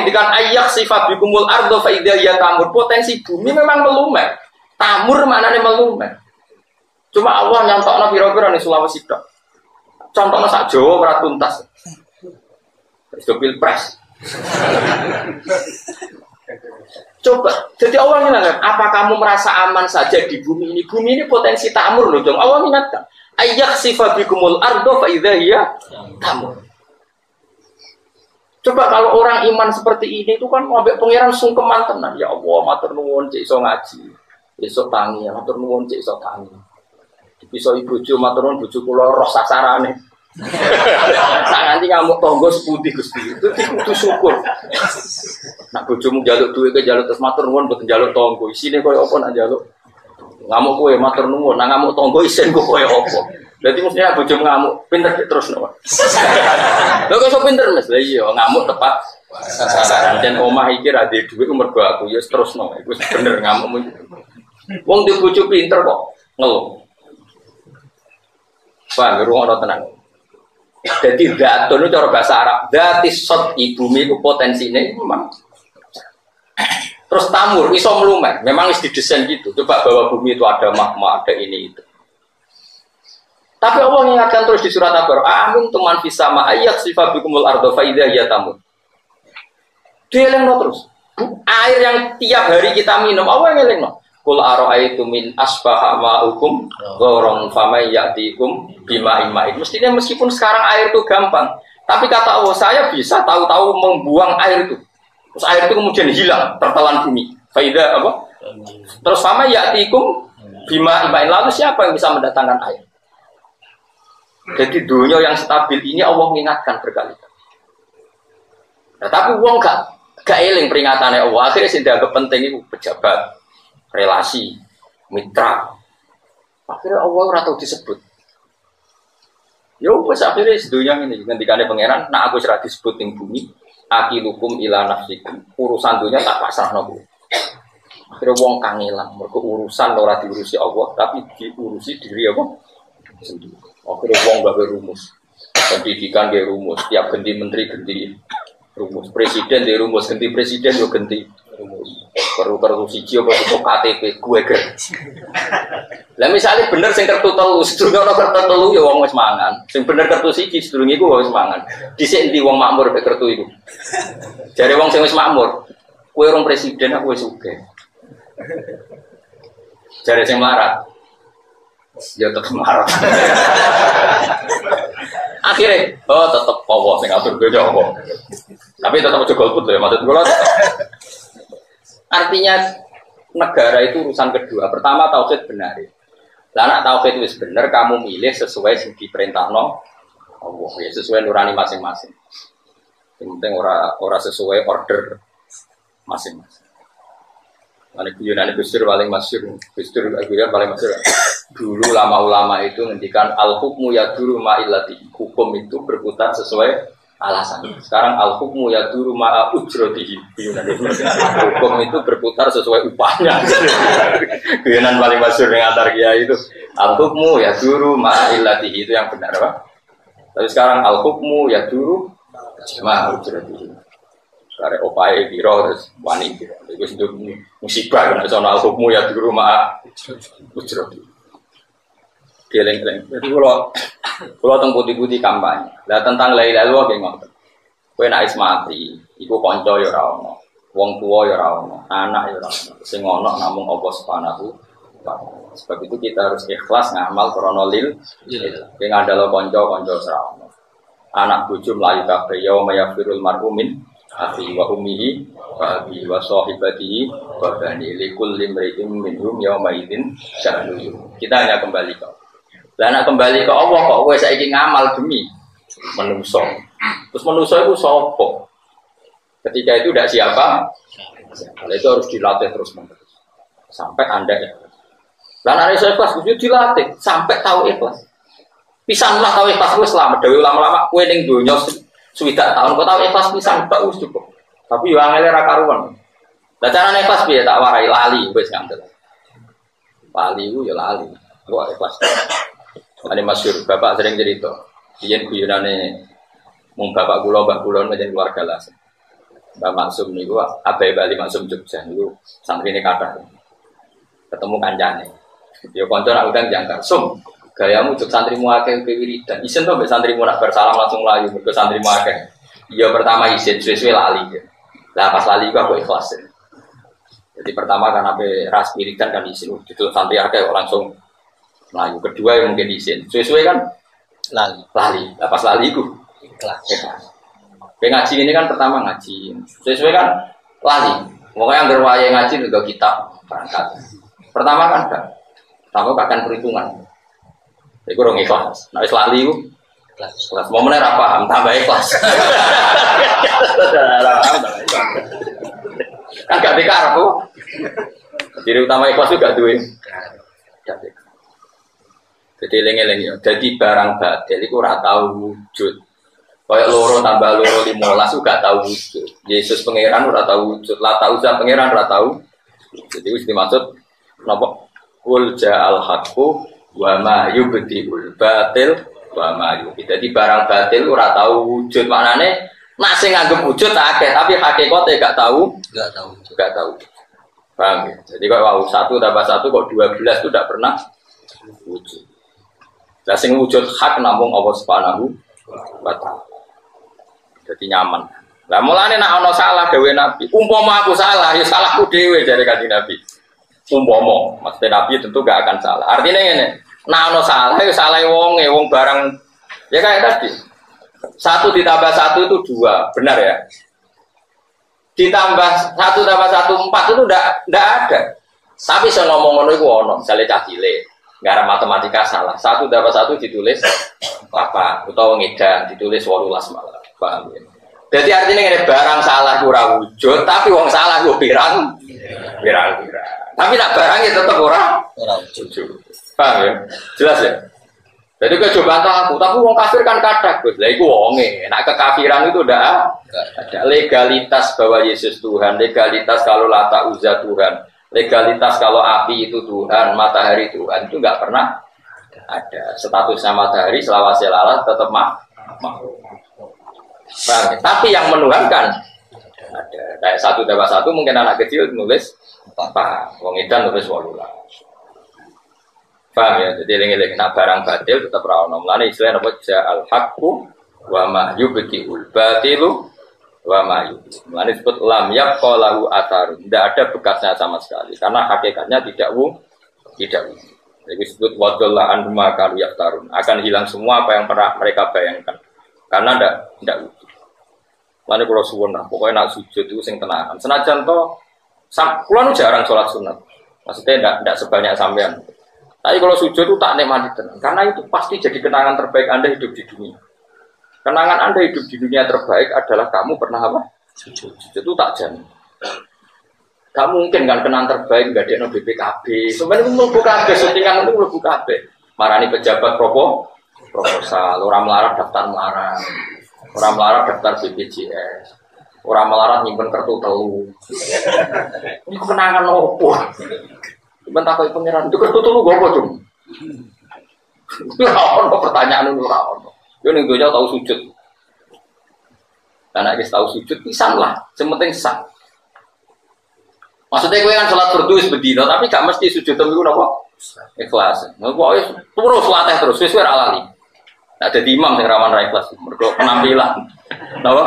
Allah ngintikan ayak sifat bikumul ardo faidah ya tamur potensi bumi memang melumer. Tamur mana nih melumer. Cuma Allah nyontok nabi pira nih Sulawesi dok. Contohnya sak Jawa berat tuntas. Itu pilpres. Coba, jadi Allah ingatkan, apa kamu merasa aman saja di bumi ini? Bumi ini potensi tamur loh dong. Allah ingatkan, ayak sifabikumul ardo faidha ya tamur. Coba kalau orang iman seperti ini itu kan ngabek pangeran sungkeman tenan. Ya Allah, matur nuwun cek iso ngaji. Besok tangi, ya matur nuwun cek iso tangi. Bisa ibu jo matur nuwun bojo kula roh sasarane. *laughs* Nak nganti ngamuk tonggo seputih Gusti. Itu kudu syukur. Nak bojomu jaluk duit ke jaluk terus matur nuwun boten jaluk tonggo. Isine koyo apa nak jaluk? Ngamuk kowe matur nuwun, nak ngamuk tonggo isin koyo apa? Berarti mestinya bojomu ngamuk pinter terus nopo. Lho kok iso pinter Mas? Lah iya ngamuk tepat. Dan omah iki ra duit umur gua aku ya terus no. Iku bener ngamuk. Wong di bojo pinter kok ngeluh. Pak, rumah tenang. Jadi datun itu cara bahasa Arab. Dati sot ibu itu potensinya itu memang. Terus tamur, iso melumer. Memang is didesain gitu. Coba bahwa bumi itu ada magma, ada ini itu. Tapi Allah mengingatkan terus di surat Al-Baqarah, amin tuman fisama ayat sifat bikumul ardo faidah ya tamu. Dia yang terus. Air yang tiap hari kita minum, Allah yang no. Kul itu min asbaha ma'ukum gorong famai ya'tikum bima imain. Mestinya meskipun sekarang air itu gampang, tapi kata Allah saya bisa tahu-tahu membuang air itu. Terus air itu kemudian hilang tertelan bumi. Faidah apa? Terus sama ya'tikum bima imain. Lalu siapa yang bisa mendatangkan air? Jadi dunia yang stabil ini Allah mengingatkan berkali-kali. Nah, tapi uang gak gak eling peringatannya Allah. Akhirnya sih dianggap penting itu pejabat relasi, mitra. Akhirnya Allah ora tahu disebut. Ya wes akhirnya sedunia ini ada pangeran, nah aku serah disebut yang bumi, akilukum ila nafsikum. Urusan dunia tak pasrah nopo. Akhirnya wong kangelan, mereka urusan ora diurusi Allah, tapi diurusi diri apa? Sendiri. Akhirnya gak rumus. Pendidikan dia rumus, tiap ganti menteri ganti rumus, presiden dia rumus, ganti presiden yo ganti rumus. Perlu perlu siji apa itu KTP gue ger. Lah misalnya bener sing kertu telu, sedurunge ana kertu telu ya wong wis mangan. Sing bener kertu siji sedurunge iku wis mangan. Dhisik endi wong makmur mek kertu iku. Jare wong sing wis makmur, kowe orang presiden aku wis sugih. Jare sing melarat. Ya tetep marah. Akhirnya, oh tetep Allah sing ngatur gue Allah. Tapi tetap aja golput ya, maksud gue Artinya negara itu urusan kedua. Pertama tauhid benar. Lah anak tauhid itu benar, kamu milih sesuai yang diperintah no Allah ya sesuai nurani masing-masing. Yang penting ora ora sesuai order masing-masing. Mana guyonan Gus Dur paling masyur, Gus Dur guyon paling masyur. Dulu lama ulama itu ngendikan al hukmu ya dulu ma'ilati. Hukum itu berputar sesuai alasan. Sekarang al hukmu ya dulu ma'a. Hukum itu berputar sesuai upahnya. Guyonan paling masyur yang antar kiai itu al hukmu ya dulu ma'ilatihi itu yang benar, Pak. Tapi sekarang al hukmu ya dulu ma'a ujrotihi. Opai biro terus wani biro. Itu musibah karena soal hukmu ya dulu ma'a. Geleng-geleng. Jadi kalau kalau tentang putih-putih kampanye, lah tentang lain lalu apa yang ngomong? Kue nak mati, iku konco ya rawon, wong tua ya rawon, anak ya rawon, sing ono namung Allah subhanahu Sebab itu kita harus ikhlas ngamal kronolil, yang ada lo konco konco serawon. Anak bucu melayu kafe yauma yafirul marhumin akhi wa ummihi wa abi wa sahibatihi wa bani likul limri'im minhum yauma idzin sya'nu Kita hanya kembali ke lah nak kembali ke Allah kok kowe saiki ngamal demi menuso. Terus menuso itu sopo. Ketika itu tidak siapa, Kalau itu harus dilatih terus menerus sampai anda ikhlas. Lah nek iso ikhlas kudu dilatih sampai tahu ikhlas. Pisanlah tahu ikhlas wis lama dewe lama-lama kowe ning donya suwidak tahun kok tahu ikhlas pisan tak wis cukup. Tapi yo angel ra karuan. Lah carane ikhlas piye tak warai lali wis ngandel. Lali ku ya lali. Kok ikhlas. Ini masyur, bapak sering cerita. Iyan guyonane mung bapak kula, mbak kula menjadi keluarga lah. Mbak Maksum niku abai Bali Maksum Jogja niku santri ini kata ketemu kancane. Ya kanca nak udang jangkar. Sum, gayamu cuk santrimu akeh ke wiridan. Isen to mbek santrimu nak bersalam langsung layu mergo santrimu akeh. Ya pertama isin suwe-suwe lali. Lah pas lali gua aku ikhlas. Jadi pertama kan apa ras wiridan kan isin itu santri akeh langsung Melayu. Kedua yang mungkin izin. Sesuai kan lali. Lali. Nah, pas lali itu ikhlas. Ikhlas. ngaji ini kan pertama ngaji. Sesuai kan lali. Pokoknya yang berwaya ngaji juga kita berangkat. Pertama kan kan. Pertama bahkan perhitungan. Itu orang ikhlas. Nah, lali itu ikhlas. Ikhlas. Mau *laughs* apa? paham, tambah ikhlas. kan gak dikarep Jadi utama ikhlas juga duit. Jadi lengi-lengi. Jadi barang batil itu ora tahu wujud. Kayak loro tambah loro limolas juga tahu wujud. Yesus pangeran ora tahu wujud. Lah tahu zat pangeran ora tahu. Jadi wis dimaksud napa? Kul ja'al haqqu wa ma yubdiul batil wa ma yubdi. Jadi barang batil ora tahu wujud. Maknane nak sing nganggep wujud tak akeh, tapi hakikate gak tahu. Gak tahu. Gak tahu. Paham ya? Jadi kalau satu tambah satu kok dua belas itu tidak pernah wujud. Lah sing wujud hak namung Allah Subhanahu wa taala. Jadi nyaman. Lah mulane nek ana salah dewe Nabi, umpama aku salah ya salahku dhewe jare kanjeng Nabi. Umpama, maksudnya Nabi tentu gak akan salah. Artinya ini, nek ana salah ya salah wong wong barang ya kayak tadi. Satu ditambah satu itu dua, benar ya? Ditambah satu tambah satu empat itu ndak ndak ada. Tapi saya ngomong ngono itu ono, misalnya cah cilik nggak ada matematika salah. Satu dapat satu ditulis apa? Atau ngedan ditulis walulas malah. Paham ya? Jadi artinya ini barang salah kurang wujud, tapi uang salah gue pirang, pirang pirang. Tapi nak barang itu tetap orang, orang wujud. Paham ya? Jelas ya? Jadi kecoba aku, tapi uang kafir kan kadang, gus. Lah itu wonge. Nak kekafiran itu udah ada legalitas bahwa Yesus Tuhan, legalitas kalau lata uzat Tuhan, legalitas kalau api itu Tuhan, matahari Tuhan itu nggak pernah ada. Statusnya matahari selawase lalat tetap mah Tapi yang menuhankan ada. Kayak satu dapat satu mungkin anak kecil nulis apa? Wong edan nulis walula. Paham ya? Jadi eling-eling nak barang batil tetap ra ono. Mulane istilah apa al haqqu wa ma yubtiul batilu wa ma Mulane disebut lam yabqa lahu atar. Tidak ada bekasnya sama sekali karena hakikatnya tidak wu tidak wu. Jadi disebut wadallah anhuma kalu yaftarun. Akan hilang semua apa yang pernah mereka bayangkan. Karena tidak tidak wu. Kalau suwun pokoknya nak sujud itu sing tenanan. Senajan to, kulo jarang sholat sunat. Maksudnya tidak tidak sebanyak sampean. Tapi kalau sujud itu tak nikmati tenang, karena itu pasti jadi kenangan terbaik Anda hidup di dunia. Kenangan Anda hidup di dunia terbaik adalah kamu pernah apa? Sujud. Itu tak jamin. Gak mungkin kan kenangan terbaik gak ada BPKB. Sebenarnya itu buka KB, syutingan itu buka KB. Marani pejabat propo, proposal, orang melarat daftar melarat, orang melarat daftar BPJS, orang melarat nyimpen kartu telu. Ini kenangan opo. Cuman takut pangeran, itu kertu tuh gue kok cung. Ora pertanyaan ora. Yo ning donya tau sujud. Karena kita tahu sujud pisan lah, sementing sah. Maksudnya gue kan sholat berdua bedino, tapi gak mesti sujud tapi gue nopo ikhlas. Gue pokoknya terus latih terus, sesuai alali. Nah, jadi imam sing rawan ra ikhlas, mergo penampilan. *laughs* Napa?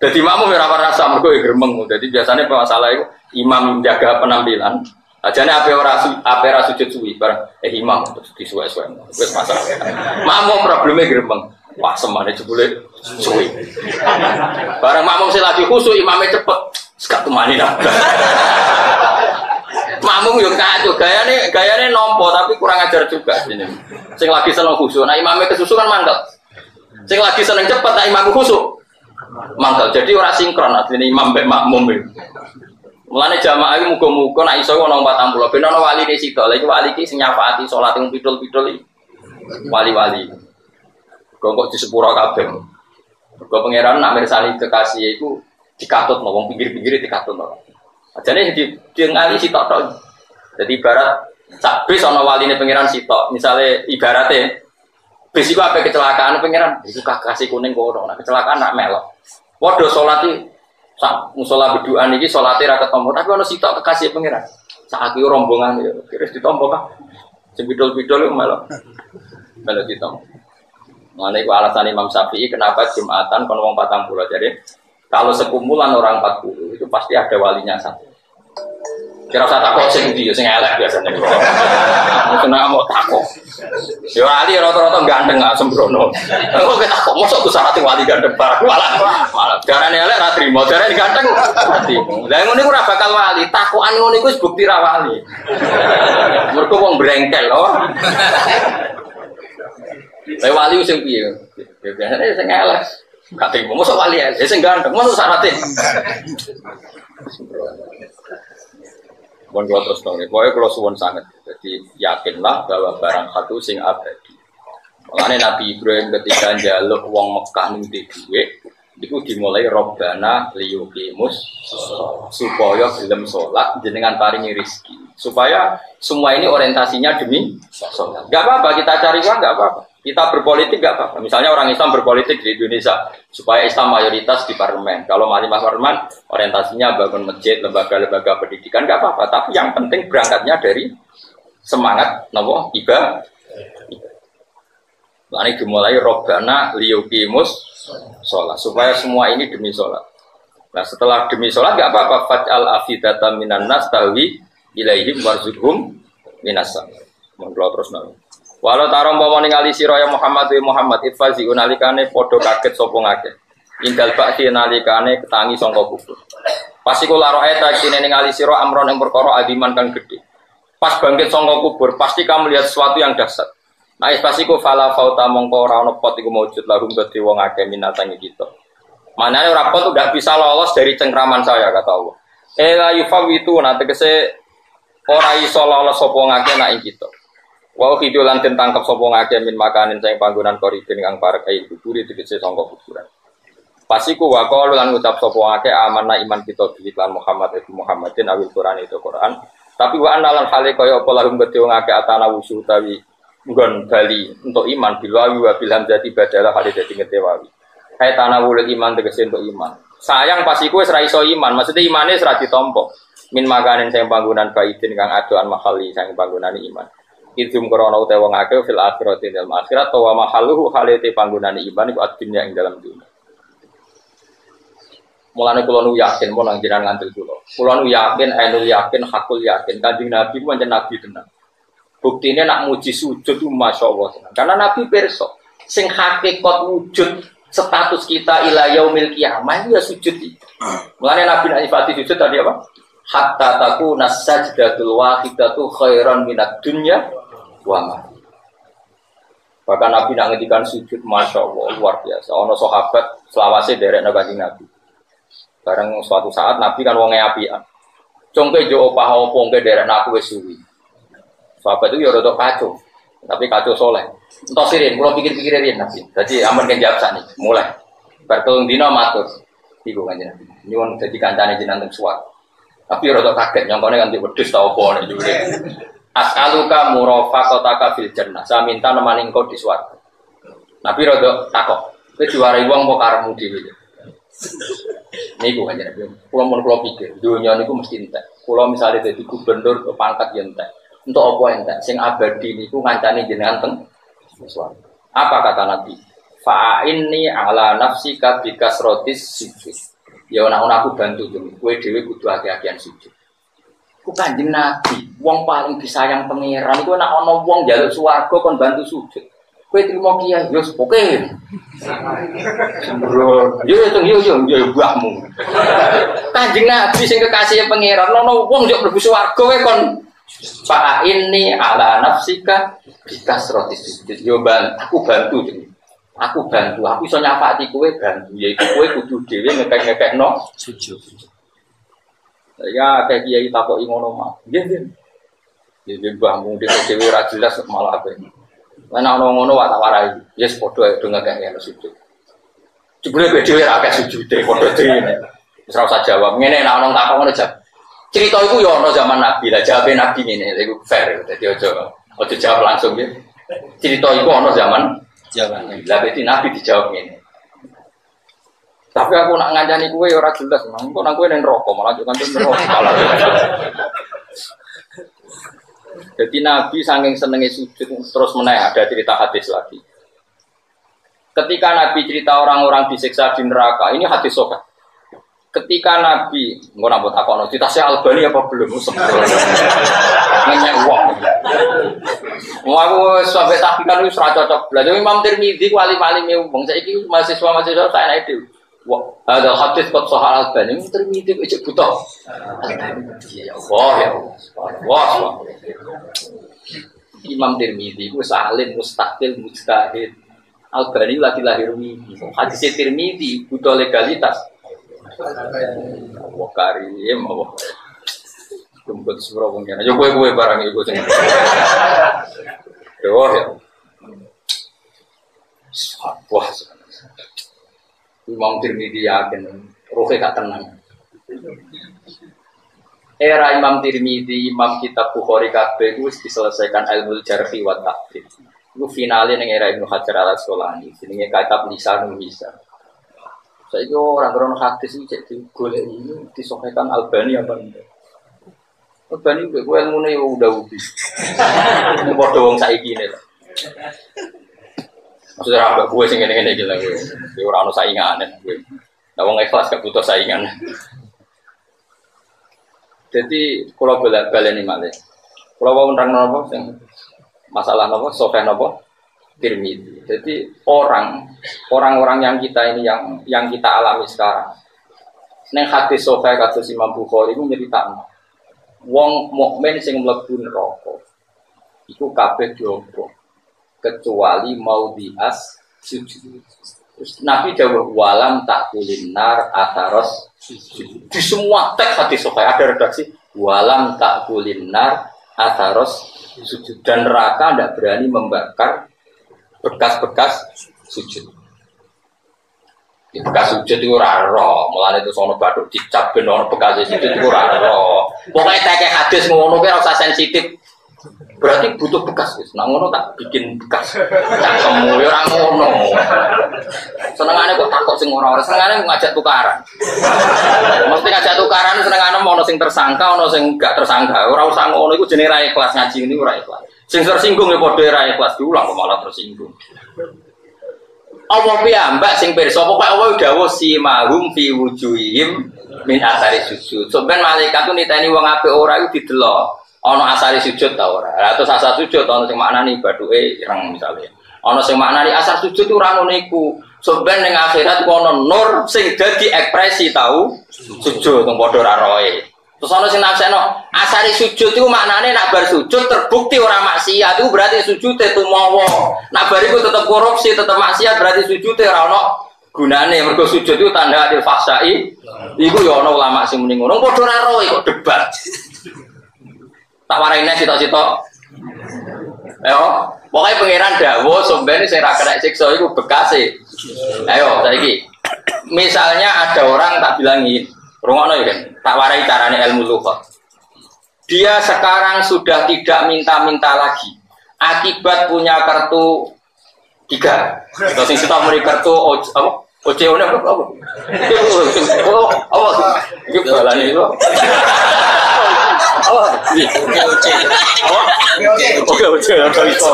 Jadi imam rawan rasa mergo ya gremeng. Jadi biasanya masalah itu imam jaga penampilan, Ajane ape ora ape ora sujud suwi bareng eh imam terus disuwe-suwe. Wis masalah. Makmum probleme gremeng. Wah semane jebule suwi. Bareng makmum sing lagi khusuk imame cepet. Sekak temani dah. makmum yo kacau gayane gayane nompo tapi kurang ajar juga ini. Sing lagi seneng khusuk, nah imame kesusu kan mangkel. Sing lagi seneng cepet, nah imam khusuk mangkel. Jadi ora sinkron artinya imam mbek makmum. Mulane jamaah iki muga-muga nek iso ana 40 ben ana wali ne sito. Lha iki wali iki sing nyafaati salat ing pidul-pidul. Wali-wali. Kok kok di sepuro kabeh. Kok pangeran nak mirsani kekasih itu dikatut mau wong pinggir-pinggir dikatut mau. Ajane di di ngali sitok tok. Jadi ibarat sak bis ana waline pangeran sitok. Misale ibarate bis iku ape kecelakaan pangeran itu kasih kuning kok nek kecelakaan nak melok. Padha salat iki sak musola berdoa niki salate ra ketemu. Tapi ono sitok kekasih pangeran saat itu rombongan ya kira ditompo kan sing bidol-bidol malah malah ditompo. Mengenai itu alasan Imam Syafi'i kenapa Jumatan kon wong patang pulau jadi kalau sekumpulan orang 40 itu pasti ada walinya satu Kira usah takut sing ndi sing elek biasanya. Kena mau takut. Yo ali rata-rata ganteng nggak sembrono. Kok kita takut mosok ku syarat wali ganteng barang malah malah darane elek ra trimo, darane ganteng trimo. Lah iku ora bakal wali, takokan ngono iku bukti ra wali. Mergo wong brengkel loh. Lah wali sing piye? Biasane sing elek. Gak trimo, mosok wali elek, sing ganteng, mosok syaratnya. Mohon kalau terus dong, pokoknya kalau suwon sangat. Jadi yakinlah bahwa barang satu sing abadi. Makanya Nabi Ibrahim ketika jaluk uang Mekah ning duwe, itu dimulai robbana liyukimus supaya belum sholat jenengan paringi rizki supaya semua ini orientasinya demi sholat. Gak apa-apa kita cari uang, gak apa-apa. Kita berpolitik gak apa-apa. Misalnya orang Islam berpolitik di Indonesia supaya Islam mayoritas di parlemen. Kalau malimah parlemen orientasinya bangun masjid, lembaga-lembaga pendidikan gak apa-apa. Tapi yang penting berangkatnya dari semangat nopo ibadah. Lalu dimulai robbana liyukimus sholat supaya semua ini demi sholat. Nah setelah demi sholat gak apa-apa fajal afidata minan nas tawi ilaihim warzuhum minasam. Mohon terus nanti. Walau tarom mau ningali sira ya Muhammad wa Muhammad itfazi unalikane padha kaget sapa ngake. Indal bakti nalikane ketangi sangka kubur. Pas iku laro eta kene ningali sira amron ing perkara adiman kang gedhe. Pas bangkit sangka kubur, pasti kamu lihat sesuatu yang dahsyat. Nah, pas iku fala fauta mongko ora ono pot iku maujud lahum dadi wong akeh minatangi kita. Manane ora pot udah bisa lolos dari cengkraman saya kata Allah. Ela yufawitu nah tegese ora iso lolos sapa ngake nak ing. Wa khidu lan den tangkep sapa ngake min makanin sing panggonan koribin kang parek ae kuburi tegese sangka kuburan. Pasiku wa qalu lan ngucap sapa ngake amanah iman kita bi lan Muhammad itu Muhammadin awil Quran itu Quran. Tapi wa analan hale kaya apa lahum gede wong akeh atana wusu utawi nggon bali untuk iman bilwawi wa bil hamzati badalah hale dadi ngetewawi. Hai tanah wul iman tegese untuk iman. Sayang pasiku wis ra iso iman, maksudnya imane wis ra ditampa. Min makanin sing panggonan baidin kang adoan mahali sing panggonan iman. Idum krana utawa wong akeh fil akhirati dalam akhirat wa mahalluhu halite panggonane iman iku adunya ing dalam dunia Mulane kula nu yakin mau nang jenengan ngantil kula. Kula nu yakin, ainul yakin, hakul yakin. Kanjeng Nabi ku pancen nabi tenan. Buktinya nak muji sujud itu masya Allah. Karena Nabi perso, sing hakikat wujud status kita ila yaumil kiamah itu ya sujud itu. Mulane Nabi nak nyifati sujud tadi apa? Hatta taku nasajdatul wahidatu khairan minat dunya wa ma. Bahkan Nabi nak ngedikan sujud, masya Allah luar biasa. Ono sahabat selawase derek nabi Nabi. Bareng suatu saat Nabi kan wongnya apian. Congke jo opah opo ke daerah naku wis suwi. Sahabat itu ya rada kacau. Tapi kacau soleh. Entah sirin, kalau pikir-pikirin Nabi. Jadi aman kan jawab nih, mulai. Berkelung dino matur. Ibu kan Nabi. Nyuwun jadi kancane jenengan suat. Tapi ya rada kaget nyongkone ganti wedhus ta opo jure. As'aluka murafaqataka fil jannah. Saya minta nemani engkau di suatu. Nabi rada takok. Kowe diwarai wong mau karemu dhewe. Niku aja nabi. Kulo mau kulo pikir, dunia niku mesti entek. Kulo misalnya jadi gubernur ke pangkat yang entek. Untuk apa entek? Sing abadi niku ngancani jenengan teng Apa kata Nabi? Fa'inni ala nafsi kabikas rotis sujud. Ya ona aku bantu dulu. Kue dewi kudu hati-hatian sujud. Ku kanjeng Nabi, wong paling disayang pangeran iku nek ana wong njaluk swarga kon bantu sujud. Kowe trimo kiai yo poke. Sembro. Yo itu yo yo yo mbahmu. Kanjeng Nabi sing kekasih pangeran ono wong yo mlebu swarga kowe kon Pak ini ala nafsika roti sujud. Yo ban, aku bantu jadi. Aku bantu, aku iso nyafati kowe bantu. Yaitu kowe kudu dhewe ngekek-ngekekno sujud. Ya kayak kiai takoki ngono mah. Nggih, nggih. Jadi mbahmu dhewe ra jelas malah ini. Mana orang ngono watak warai, yes podo itu nggak kayak sujud. Jebule gue dewi agak sujud deh, podo ini. Serau saja jawab, ngene nak orang tak ngono jawab. Cerita itu ya ono zaman Nabi lah, jawabnya Nabi ini, itu fair. Jadi ojo, ojo jawab langsung ya. Cerita itu ono zaman zaman Nabi. Lah berarti Nabi dijawab ini. Tapi aku nak ngancani kue ora jelas, nang kok nang kue neng rokok malah juga neng rokok. Jadi Nabi saking senengnya sujud terus menaik ada cerita hadis lagi. Ketika Nabi cerita orang-orang disiksa di neraka, ini hadis sokan. Ketika Nabi, nggak nambut aku no, cerita saya Albani apa belum? Nanya uang. Mau aku sampai kan itu serah cocok. Belajar Imam Tirmidzi kuali wali wong saya ini mahasiswa mahasiswa saya naik itu. Wah, ada hadis kot soal Albani, Tirmidzi itu butuh. Ya Allah ya Allah. Imam Tirmidzi itu salim mustahid. Albani lagi lahir mimpi. Hadis Tirmidzi butuh legalitas. Allah karim Allah. Jemput surah pengen. Ayo gue gue barang itu sing. Wah ya. Wah. Imam Tirmidzi yakin rohnya gak tenang. Era Imam Tirmidzi, Imam Kitab Bukhari kabeh itu diselesaikan ilmu jarhi wa ta'dil. Itu finalnya ning era Ibnu Hajar Al Asqalani, jenenge kitab Lisanul Lisan. Saya itu orang orang hadis ini cek golek ini disokekan Albani apa enggak? Albani gue ilmu nih udah udah. *laughs* Ini bodoh wong saiki ini lah. Maksudnya apa gue sing ngene-ngene gitu gue. Gue orang saingan gue. Nah wong ikhlas gak butuh saingan. Jadi kalau balik ini malah, kalau mau nerang nopo, masalah nopo, sofeh nopo, tirmidhi. Jadi orang, orang-orang yang kita ini yang yang kita alami sekarang, neng hati sofeh kata si Imam Bukhari itu tak wong mukmin sing mlebu neraka iku kabeh jopo kecuali mau dias sujud. Terus Nabi jawab walam tak kulinar ataros di semua teks hadis sokai ada redaksi walam tak kulinar ataros sujud dan neraka tidak berani membakar bekas-bekas sujud. Di bekas sujud itu raro, mulai itu sono baduk dicap benar bekas sujud itu raro. Pokoknya teks hadis kira usah sensitif Berarti butuh bekas wis. Nah ngono tak bikin bekas. Cangkemmu ya ora ngono. Senengane kok takut sing ora ora senengane ngajak tukaran. Mesti ngajak tukaran senengane ono sing tersangka, ono sing gak tersangka. Ora usah ngono iku jenenge ra ikhlas ngaji ini ora ikhlas. Sing tersinggung ya padha ra ikhlas diulang kok malah tersinggung. Allah piyambak sing pirsa pokoke Allah dawuh si mahum fi wujuhihim min asari sujud. Sampeyan malaikat ku niteni wong apik ora iku didelok. Ana asari sujud ta ora? Terus asar sujud ana sing maknani baduke ireng misalnya. Ana sing maknani asar sujud ora ngono iku. Sampeyan ning akhirat kono nur sing dadi ekspresi tau sujud wong padha ra roe. Terus ana sing nafseno, asari sujud itu maknane nak bar sujud terbukti orang maksiat itu berarti sujud itu mawa. Nak bar iku tetep korupsi, tetep maksiat berarti sujud ora ono gunane. Mergo sujud itu tanda adil fasai. Iku ya ono ulama sing muni ngono, padha ora roe kok debat. Tak warene cita-cita. Ayo, pokoknya pangeran dawo sing ra kena siksa iku bekase. Ayo saiki. Misalnya ada orang tak bilangin, Rungono ya kan, tak warai carane ilmu lughat. Dia sekarang sudah tidak minta-minta lagi. Akibat punya kartu tiga. Terus sing kita beri kartu apa? OCO apa? Apa? Oh, apa? Itu balane itu. Oh, oke oke. Oke oke, oke iso.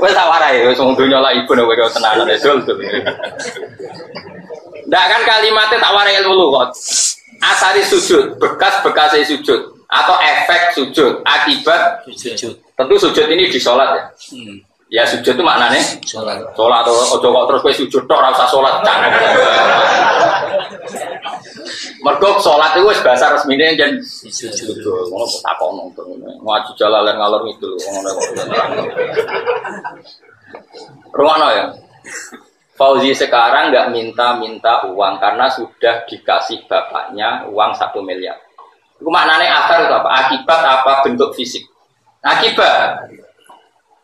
Wes tak warai, wong ibu nek kowe tenanan dul. Ndak kan kalimatnya tak warai ilmu lugat. Asari sujud, bekas-bekas sujud atau efek sujud akibat sujud. Tentu sujud ini di sholat ya. Hmm. Ya sujud itu maknanya sholat. Sholat atau ojo kok terus kowe sujud tok ora usah sholat jangan. Mergo sholat itu bahasa resmine jen sujud. Ngono takono ngaji jalalan ngalor ngidul ngono kok. Ya. Fauzi sekarang nggak minta-minta uang karena sudah dikasih bapaknya uang satu miliar. Itu maknanya akar itu apa? Akibat apa bentuk fisik? Akibat.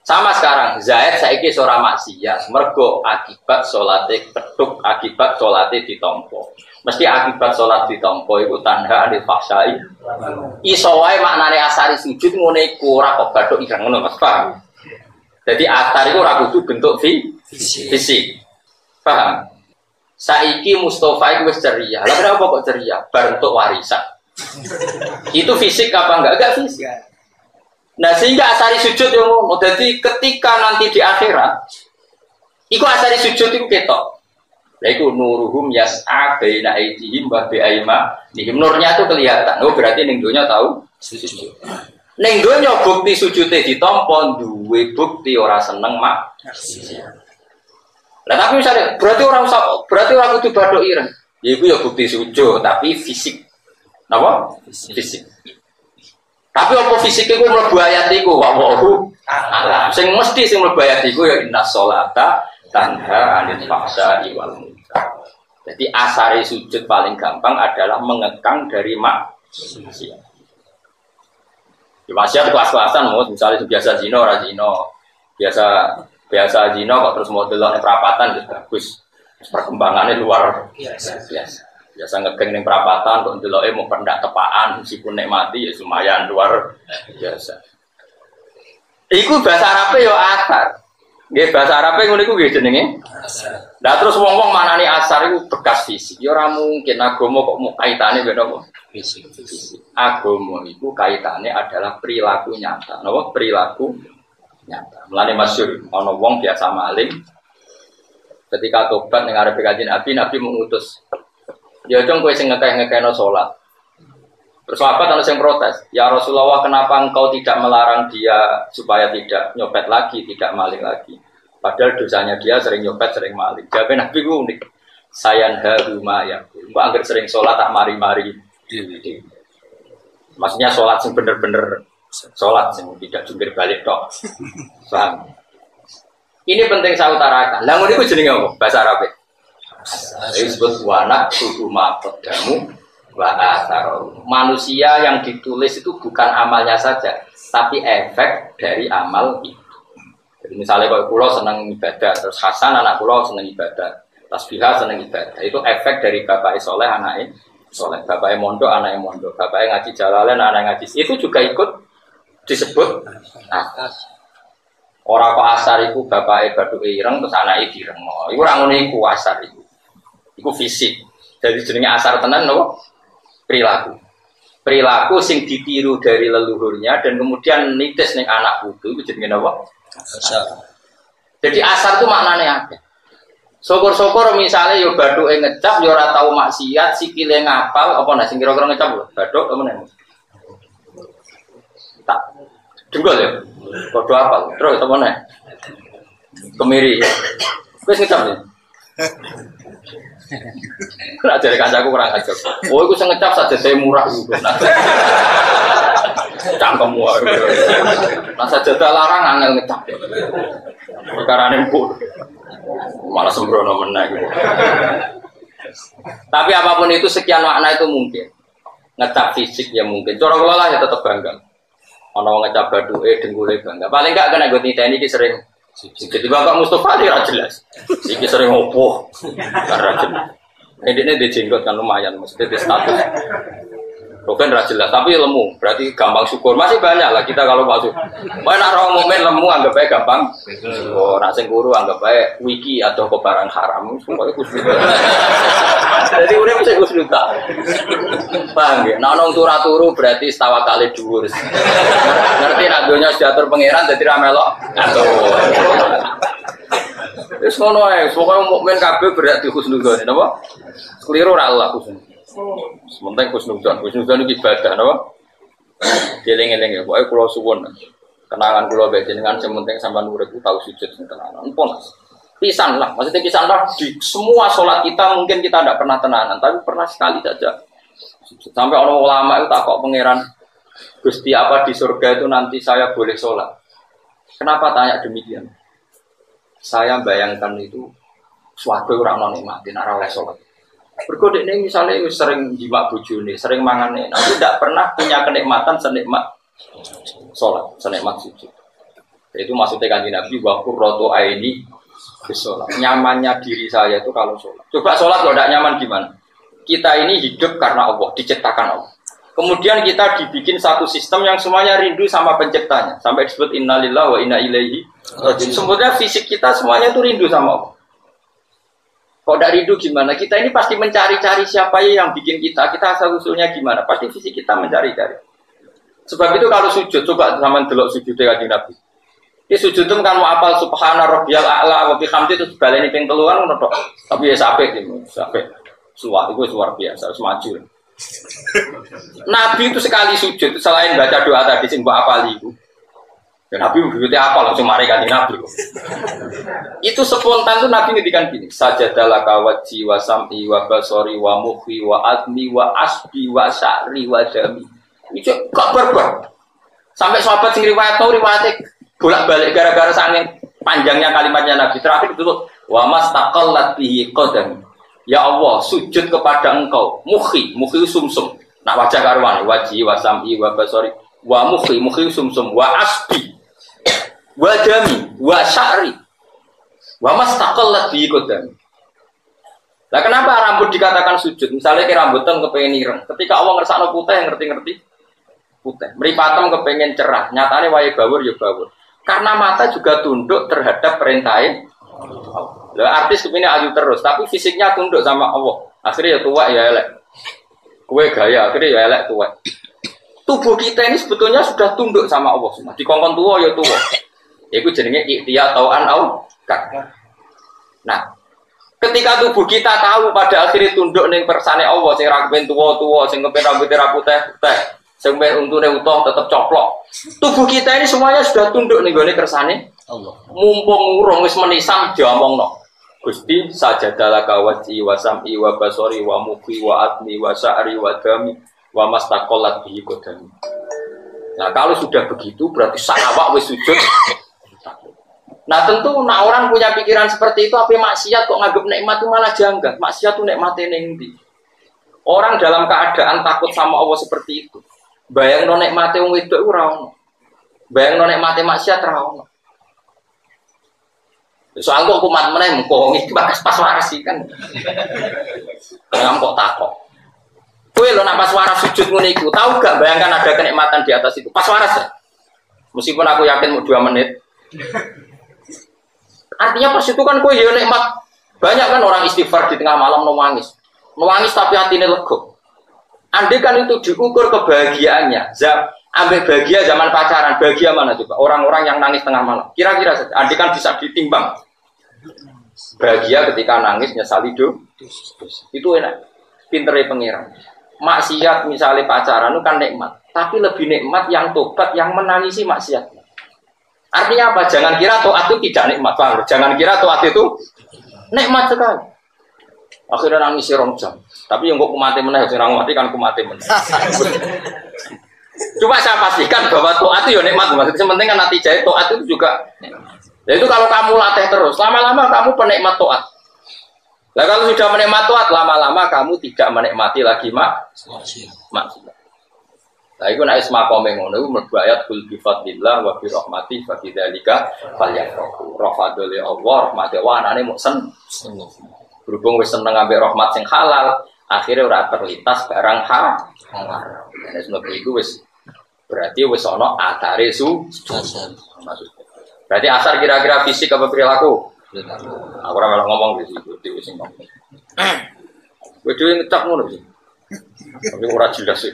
Sama sekarang, Zaid saiki seorang maksiat, mergo akibat sholatnya ketuk, akibat sholatnya ditompo. Mesti akibat sholat ditompo itu tanda di fasai. Isowai maknanya asari sujud ngene iku ora kok bathuk ireng ngono Mas paham. Jadi asar itu ora kudu bentuk fisik. fisik. Paham? Saiki Mustafa itu wis ceria. Lah kenapa kok ceria? Bar untuk warisan. itu fisik apa enggak? Enggak fisik. Nah sehingga asari sujud yang mau jadi ketika nanti di akhirat, iku asari sujud itu ketok. Lah iku nuruhum yas'a baina aydihim wa bi nihim nurnya itu kelihatan. Oh berarti ning donya tahu sujud. Ning donya bukti sujude ditampa duwe bukti ora seneng mak. Nah tapi misalnya berarti orang berarti orang itu badok ireng. Ya itu ya bukti sujud tapi fisik. Apa? Fisik. Tapi apa fisik itu mlebu ayat iku wa wahu alam. Sing mesti sing mlebu ayat iku ya inna sholata tanha anil fahsya'i wal munkar. Jadi asari sujud paling gampang adalah mengekang dari maksiat. Ya maksiat kelas-kelasan, misalnya biasa zino, razino, biasa biasa Zino kok terus mau delok perapatan gitu bagus perkembangannya luar biasa biasa ngegeng nih perapatan kok delok mau pendak tepaan meskipun nek mati ya lumayan luar biasa Iku bahasa Arab ya asar Nggih bahasa Arab ngono iku nggih jenenge. Lah terus wong-wong manani asar iku bekas fisik. Ya ora mungkin agama kok mau kaitane beda apa? Fisik. Agama iku kaitane adalah perilaku nyata. Napa? Perilaku nyata. Mulane masyhur ana wong biasa maling ketika tobat ning arep kanjeng Nabi, Nabi mengutus. Ya dong kowe sing ngekeh-ngekehno salat. Terus sahabat ada yang protes, ya Rasulullah kenapa engkau tidak melarang dia supaya tidak nyopet lagi, tidak maling lagi. Padahal dosanya dia sering nyopet, sering maling. Jawabnya Nabi gue unik. Sayan haruma ya. Mbak anggar sering sholat tak mari-mari. Maksudnya sholat sing bener-bener sholat sing tidak jungkir balik dok. *laughs* Paham? Ini penting saya utarakan. Lamun itu jenenge apa? Bahasa Arab. Disebut wana kudu kodamu wa Manusia yang ditulis itu bukan amalnya saja, tapi efek dari amal itu. Jadi misalnya kalau pulau senang ibadah, terus Hasan anak pulau senang ibadah, tasbihah senang ibadah, itu efek dari bapak soleh anaknya soleh, bapak mondok anaknya mondok, bapak ngaji jalalan anak ngaji, itu juga ikut disebut atas. Orang kok asar itu bapak badu ireng terus anak ireng. Orang ini ku asar itu. Itu fisik. Jadi jenisnya asar tenan no perilaku. perilaku sing ditiru dari leluhurnya dan kemudian nitis nih anak putu itu jadi apa? Asar. Jadi asar itu maknanya apa? Syukur-syukur misalnya yo baduk ngecap yo ora tau maksiat sikile ngapal apa nah sing kira-kira ngecap lho baduk apa nih? Tak denggol ya. Padha apa? Terus apa nih? Kemiri. Wis ngecap ya. Nak jadi kancaku kurang ajar. Oh, aku sing ngecap saja saya murah gitu. Cangkem wae. Nah saja larang angel ngecap. Perkara nempur. Malah sembrono menang. Tapi apa pun itu sekian makna itu mungkin. Ngecap fisik ya mungkin. Corong lah ya tetap bangga. Ono ngecap eh denggule bangga. Paling enggak kena gue ini sering jadi Bapak Mustafa dia jelas. Iki sering opo. Karena jelas. Ini dia jenggot kan lumayan, maksudnya di status. Bukan jelas, tapi lemu. Berarti gampang syukur. Masih banyak lah kita kalau masuk. Mana orang mukmin lemu anggap baik gampang. Oh, nasi guru anggap baik wiki atau ke barang haram. Semuanya kusnuta. Jadi udah bisa kusnuta. Paham ya? Nah, nong turu berarti setawa kali dhuwur. Ngerti nak dunia sudah terpengiran jadi ramelok. Aduh. Wis ngono ae, pokoke mukmin kabeh berarti husnudzon, napa? Keliru ora Allah. Sementing khusnudzon, khusnudzon itu ibadah, no? Eling-eling ya, pokoknya kulo suwun. Kenangan kulo bae jenengan sementing sampai nurut tahu sujud sing tenanan. Empun. Pisan lah, maksudnya pisan lah di semua sholat kita mungkin kita tidak pernah tenanan, tapi pernah sekali saja. Sampai orang ulama itu tak kok pangeran Gusti apa di surga itu nanti saya boleh sholat. Kenapa tanya demikian? Saya bayangkan itu suatu orang nikmatin arah oleh sholat. Berkode ini misalnya sering jiwa bujuni, sering mangan ini, tapi tidak pernah punya kenikmatan senikmat sholat, senikmat sujud. Itu maksudnya kan Nabi waktu roto aini sholat. Nyamannya diri saya itu kalau sholat. Coba sholat kalau tidak nyaman gimana? Kita ini hidup karena Allah, diciptakan Allah. Kemudian kita dibikin satu sistem yang semuanya rindu sama penciptanya. Sampai disebut innalillah wa inna ilaihi. Sebenarnya fisik kita semuanya itu rindu sama Allah. Kok dari rindu gimana? Kita ini pasti mencari-cari siapa yang bikin kita. Kita asal usulnya gimana? Pasti visi kita mencari-cari. Sebab itu kalau sujud, coba sama delok sujud dengan Nabi. Ini sujud itu kan mau apal subhana rabbiyal a'la wa bihamdi itu baleni ping teluan ngono tok. Tapi ya sampai gitu, sampai suwak itu luar biasa, harus maju. *laughs* Nabi itu sekali sujud selain baca doa tadi sing mbok apali itu. Dan Nabi begitu apa langsung mari ganti Nabi. itu spontan tuh Nabi ngedikan gini. Saja dalam kawat jiwa sam'i wa basori wa muhi wa admi wa asbi wa sya'ri wa jami. Itu gak berber. Sampai sahabat sing riwayat tau riwayat bolak balik gara-gara saking panjangnya kalimatnya Nabi terakhir itu wa mastaqallat bihi qadami. Ya Allah, sujud kepada engkau. Muhi, muhi sumsum. Nak wajah karwan, wajih, wa sam'i, wa basori, wa muhi, muhi sumsum, wa asbi, wa dami wa sya'ri wa mastaqallat bi Lah kenapa rambut dikatakan sujud? Misalnya ke rambutan kepengen ireng. Ketika Allah ngersakno putih ngerti-ngerti putih. Meripatem kepengen cerah. Nyatanya wae bawur ya bawur. Karena mata juga tunduk terhadap perintahnya Lah artis kepini aju terus, tapi fisiknya tunduk sama Allah. Akhirnya ya tua ya elek. Kue gaya, akhirnya ya elek tua. Tubuh kita ini sebetulnya sudah tunduk sama Allah semua. Di kongkong tua ya tua. Itu jenenge ikhtiar tauan au Nah, ketika tubuh kita tahu pada akhirnya tunduk ning persane Allah sing ra kepen tuwa-tuwa, sing kepen rambut ra putih-putih, sing kepen untune utuh tetep coplok. Tubuh kita ini semuanya sudah tunduk ning gone kersane Allah. Mumpung urung wis menisam diomongno. Gusti sajadalah kawaji wa sam'i wa basori wa mukhi wa admi wa sya'ri wa dami wa mastaqallat bihi qadami. Nah, kalau sudah begitu berarti sahabat wis sujud Nah tentu nah orang punya pikiran seperti itu apa maksiat kok nganggap nikmat itu malah janggal. Maksiat itu nikmatnya nengi. Orang dalam keadaan takut sama Allah seperti itu. Bayang no nikmatnya wong itu ora Bayang no nikmatnya maksiat ora Soal kok kumat meneh iki bakas pas sih kan. Kenapa kok takut? Kue lo nak pas waras sujud iku, tahu gak bayangkan ada kenikmatan di atas itu. Pas waras ya. Meskipun aku yakin mau dua menit. Artinya pas itu kan kue ya nikmat. Banyak kan orang istighfar di tengah malam nangis. Nangis tapi hatinya lego. Andai kan itu diukur kebahagiaannya, zam, ambil bahagia zaman pacaran, bahagia mana coba? Orang-orang yang nangis tengah malam. Kira-kira saja, andai kan bisa ditimbang. Bahagia ketika nangis nyesal hidup, itu enak. Pinternya pengiran. Maksiat misalnya pacaran itu kan nikmat, tapi lebih nikmat yang tobat yang menangisi maksiat. Artinya apa? Jangan kira toat itu tidak nikmat, bang. Jangan kira toat itu nikmat sekali. Akhirnya nangis rong jam. Tapi yang kok kumati meneh, sing mati kan kumati meneh. *laughs* Cuma saya pastikan bahwa toat itu ya nikmat. Maksudnya penting kan nanti jahit toat itu juga. Ya itu kalau kamu latih terus, lama-lama kamu penikmat toat. Nah kalau sudah menikmati toat, lama-lama kamu tidak menikmati lagi mak maksiat. Nah itu naik semakom yang ngono, merbu ayat kul bifadlillah wa bi rahmati fa bidzalika falyafrahu. Rahmatul Allah, rahmate wa anane mau sen. Berhubung wis seneng ambek rahmat sing halal, akhirnya ora terlintas barang halal. Nah, sebab itu wis berarti wis ana atare su maksudnya. Berarti asar kira-kira fisik apa perilaku? Aku ora melok ngomong di situ, di wis ngomong. *clears throat* Dhewe ngecap ngono sih. Tapi ora jelas sih.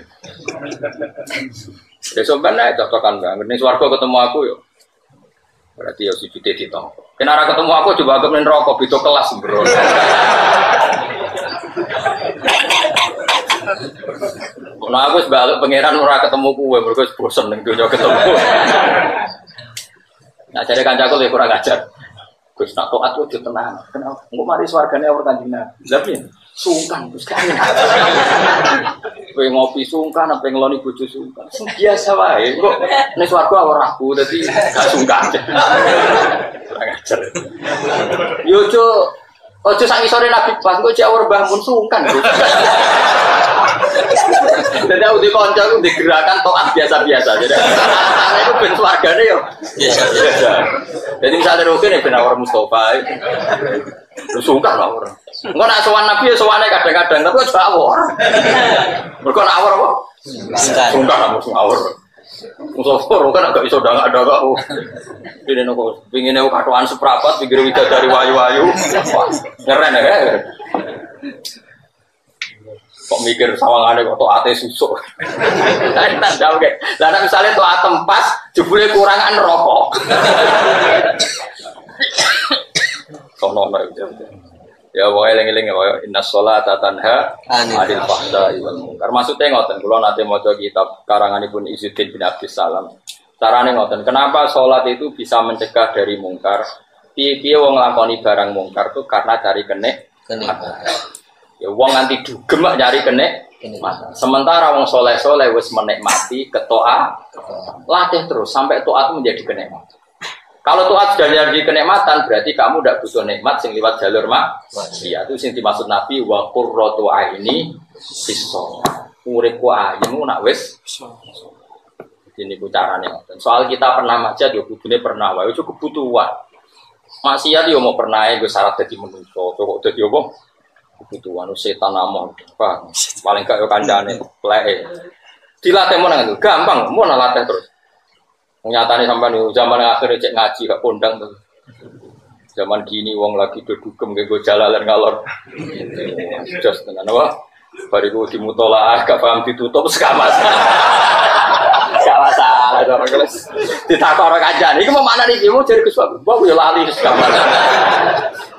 Ya sebenarnya cocokan banget. Ini swarga ketemu aku yo. Berarti ya sujudnya di tongkol. Kenara ketemu aku coba aku main rokok, itu kelas bro. Nah aku sebalik pangeran ora ketemu kue, mereka bosen nih dunia ketemu. Nah jadi kancaku lebih kurang ajar. Gus nak toat tuh tenang. Kenapa? Enggak mari swargane orang kanjina. Tapi sungkan Gus kan. *laughs* Kowe ngopi sungkan apa ngeloni bojo sungkan. Biasa wae. Kok nek swarga ora aku dadi gak sungkan. Kurang ajar. Yo Ojo sak sore Nabi pas, kok cek awur mbah mun sungkan. Jadi aku dikonco aku digerakan toat biasa-biasa. Jadi karena itu ben swargane yo biasa-biasa. Jadi misalnya Rukin ya ben awur Mustafa. Lu sungkan lah orang. Enggak nak sowan Nabi ya sowane kadang-kadang, tapi kok awur. Mergo nak awur apa? Sungkan lah mesti awur. Musofor kan agak iso dangak dangak oh. Ini nopo pingin aku katuan seprapat pikir wida dari wayu-wayu. Ngeren ya. Kok mikir sawangane kok ate susuk. Tak jauh kayak. Lah misalnya tuh atem pas jebule kurangan rokok. Sono itu. Ya wae eling-eling ya inna sholata tanha anil fahsya'i wal munkar. Maksudnya ngoten kula nate maca kitab karanganipun Izzuddin bin Abdus Salam. Carane ngoten, kenapa sholat itu bisa mencegah dari mungkar? Piye-piye wong nglakoni barang mungkar itu karena cari kenek kenikmatan. Ya wong nganti dugem nyari kenikmatan. Sementara wong soleh-soleh wis menikmati ketoa, latih terus sampai toat menjadi kenikmatan. Kalau tuat sudah jadi kenikmatan, berarti kamu tidak butuh nikmat sing lewat jalur mak. Iya, itu sing dimaksud Nabi wa qurratu aini siso. Uripku ayemu nak wis ini ku carane Soal kita pernah maca yo kudune pernah wae itu kebutuhan. Maksiat yo mau pernah gue syarat dadi manusa. Kok dadi apa? Kebutuhan setan amon. Paling gak yo kancane leke. Dilatih mau nang gampang, mau latih terus. Nyatane sampai nih zaman akhir cek ngaji gak kondang tuh. Zaman gini wong lagi dudugem ke gue jalalan ngalor. Just tenan apa? Bariku dimutola gak paham ditutup sekamas. *laughs* Gak masalah orang kelas. Ditakor orang kajian. Iku mau mana nih? Mau cari kesuatu. Bawa gue lali sekamas.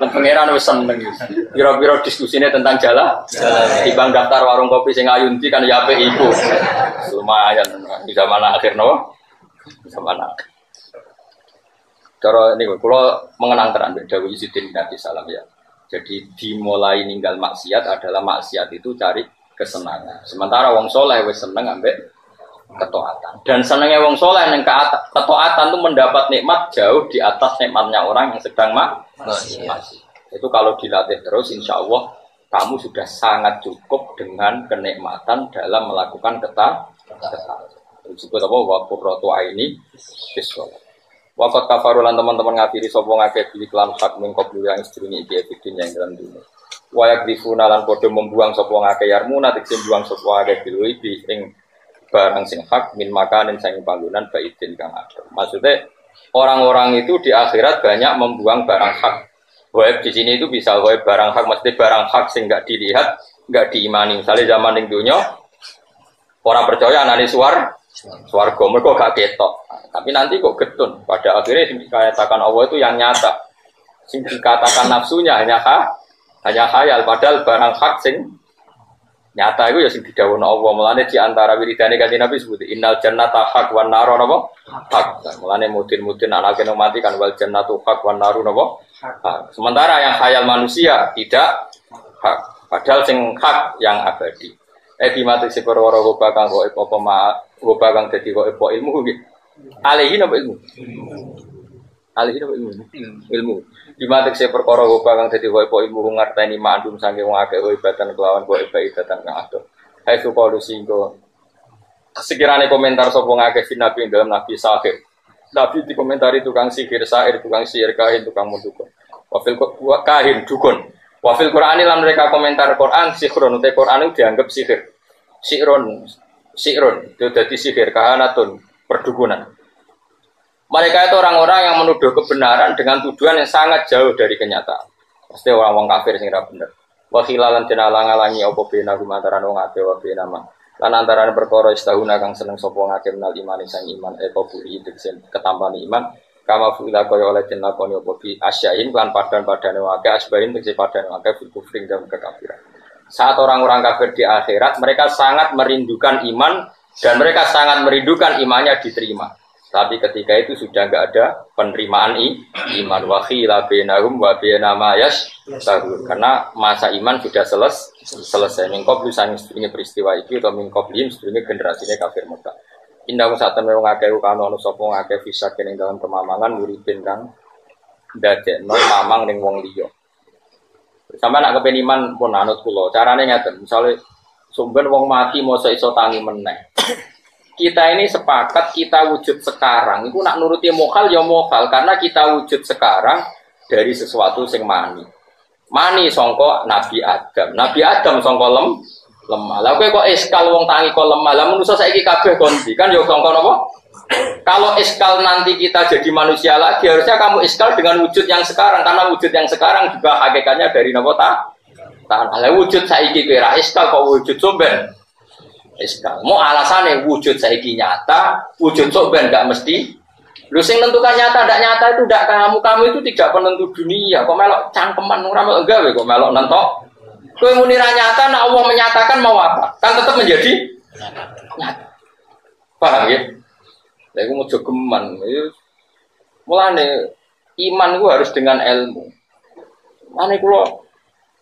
Dan pangeran wis seneng. Biro-biro diskusinya tentang jalan. Timbang daftar warung kopi sing ayunti kan ya apik iku. Lumayan di zaman akhir no sama anak. Cara ini kalau mengenang terang Dawi Izzuddin bin Abi Salam ya. Jadi dimulai ninggal maksiat adalah maksiat itu cari kesenangan. Sementara wong soleh wis seneng ambek ketoatan. Dan senengnya wong soleh yang ketoatan itu mendapat nikmat jauh di atas nikmatnya orang yang sedang mak maksiat. Itu kalau dilatih terus, insya Allah kamu sudah sangat cukup dengan kenikmatan dalam melakukan ketaatan disebut apa wa qurratu aini biswal Wakat kafarulan teman-teman ngafiri sopo ngake bilik lam hak mengkop yang sedurungi iki evidin yang dalam dunia. Wayak difuna lan podo membuang sopo ngake yarmuna tiksim buang sopo ngake bilui bi ing barang sing hak min makanin sing panggonan baidin kang ada. Maksudnya orang-orang itu di akhirat banyak membuang barang hak. Web di sini itu bisa web barang hak, mesti barang hak sing nggak dilihat, nggak diimani. Misalnya zaman yang dunia, Orang percaya anane suar swarga mereka gak ketok. Tapi nanti kok getun. Pada akhirnya yang dikatakan Allah itu yang nyata. Sing dikatakan nafsunya hanya ha, hanya khayal padahal barang hak sing nyata itu ya sing didhawuhna Allah. Mulane di antara wiridane kanjeng Nabi sebut innal jannata hak wan naro napa? Hak. Mulane mudin-mudin anak kena mati kan wal jannatu hak wan naru napa? Hak. Sementara yang khayal manusia tidak hak. Padahal sing hak yang abadi. Eh mati si perwara goba kang kok apa goba kang dadi kok apa ilmu nggih. Alihi napa ilmu? Alihi napa ilmu? Ilmu. mati si perkara goba kang dadi kok apa ilmu ngarteni mandum sange wong akeh ibatan kelawan kok ibatan kang adoh. Hai su qalu singgo. Sekiranya komentar sapa ngakeh fin nabi dalam nabi sahir. Nabi di komentari tukang sihir, sair, tukang sihir, kahin, tukang mudukun. Wafil kahin, dukun. Wafil Quran lan mereka komentar Quran sihron utai Quran itu dianggap sihir. Sihron, sihron itu jadi sihir kahanatun perdukunan. Mereka itu orang-orang yang menuduh kebenaran dengan tuduhan yang sangat jauh dari kenyataan. Pasti orang-orang kafir sing benar. Wa khilalan den alang-alangi apa bena gumantaran wong ate wa bena ma. Lan antarané perkara istahuna kang seneng sapa ngake menal iman sang iman eko buri tegese ketampane iman kama fuila kaya oleh den lakoni apa bi asyain lan padan-padane wake asbahin tegese padan wake kufring kekafiran. Saat orang-orang kafir di akhirat mereka sangat merindukan iman dan mereka sangat merindukan imannya diterima. Tapi ketika itu sudah nggak ada penerimaan i, iman wakhila bainahum wa bainama karena masa iman sudah seles, selesai. Mingkob lusan ini peristiwa itu atau mingkob lim ini generasinya kafir Mekah. Indah saat temen ngakeh kano ngakeh bisa kene dalam pemamangan muridin kang dadekno mamang ning wong liya. Sampai nak kepen iman pun anut kula. Carane ngeten, misale sumber wong mati mau iso tangi meneh. *coughs* Kita ini sepakat kita wujud sekarang. Itu nak nuruti mokal ya mokal karena kita wujud sekarang dari sesuatu sing mani. Mani songko Nabi Adam. Nabi Adam songko lem lemah. Lah kok eskal wong tangi kok lemah. Lah manusa saiki kabeh kondi kan yo kongkon apa? Kalau eskal nanti kita jadi manusia lagi, harusnya kamu eskal dengan wujud yang sekarang karena wujud yang sekarang juga hakikatnya dari nopo ta? Tanah. Lah wujud saiki kira eskal kok wujud somben. Eskal. Mau alasannya wujud saiki nyata, wujud somben gak mesti Lu sing tentukan nyata tidak nyata itu tidak kamu, kamu itu tidak penentu dunia. Kok melok cangkeman ora melok enggak kok melok nentok Kue munira nyata, nak Allah menyatakan mau apa? Kan tetap menjadi nyata. Paham ya? Saya mau jogeman. Mulane iman itu harus dengan ilmu. Mana kalau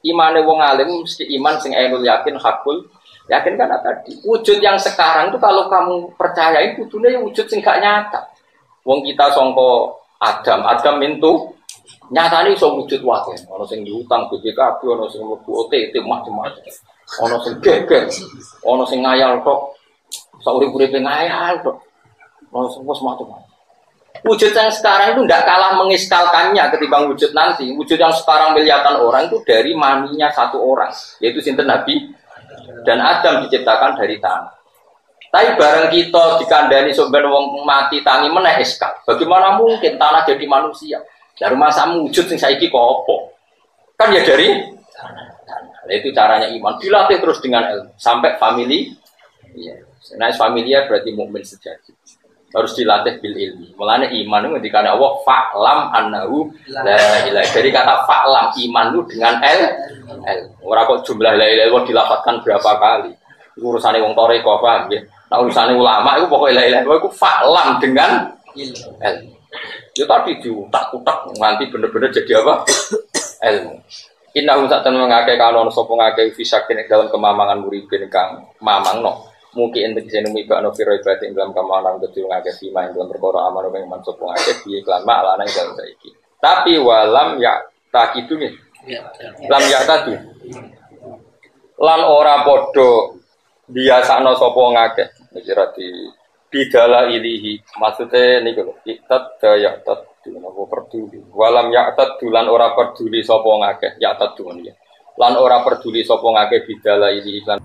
iman wong alim mesti iman sing ainul yakin hakul yakin kan tadi wujud yang sekarang itu kalau kamu percaya itu wujud sing gak nyata. Wong kita songko Adam, Adam itu Nyata ini so wujud wakil. Ono sing diutang BPKB, ono sing mlebu OTT macam-macam. Ono sing geger, ono sing ngayal tok. Saurip-uripe ngayal tok. Bos macam-macam. Wujud yang sekarang itu tidak kalah mengistalkannya ketimbang wujud nanti. Wujud yang sekarang miliaran orang itu dari maninya satu orang, yaitu Sinten Nabi dan Adam diciptakan dari tanah. Tapi bareng kita dikandani sumber wong mati tangi meneh. Bagaimana mungkin tanah jadi manusia? Dari masa wujud saiki kok apa? Kan ya dari Nah, itu caranya iman dilatih terus dengan ilmu sampai family. Iya. Nah, familia berarti mukmin sejati. Harus dilatih bil ilmi. Mulanya iman itu ketika Allah fa'lam annahu la ilaha. Dari kata fa'lam iman itu dengan l l. Ora kok jumlah la ilaha dilafatkan berapa kali. Urusannya wong tore kok paham ya. Nah urusannya ulama itu pokoknya la ilaha itu fa'lam dengan ilmu. Ya tadi diutak-utak nanti bener-bener jadi apa? Ilmu. Inna hum saat temen ngake kanon sopo ngake fisakin dalam kemamangan muridin kang mamang no. Mungkin bisa numi bakno firo ibadah dalam kemamangan betul ngake fima yang dalam berkoro aman yang man sopo ngake bi iklan mak yang dalam saiki. Tapi walam ya tak itu nih. Lam ya tadi. Lan ora podo biasa no sopo ngake. Kira di bidala ilihi maksudnya ini kalau iktat daya tat apa peduli walam yaktat dulan ora peduli sopo ngake yaktat dunia lan ora peduli sopo ngake bidala ilihi lan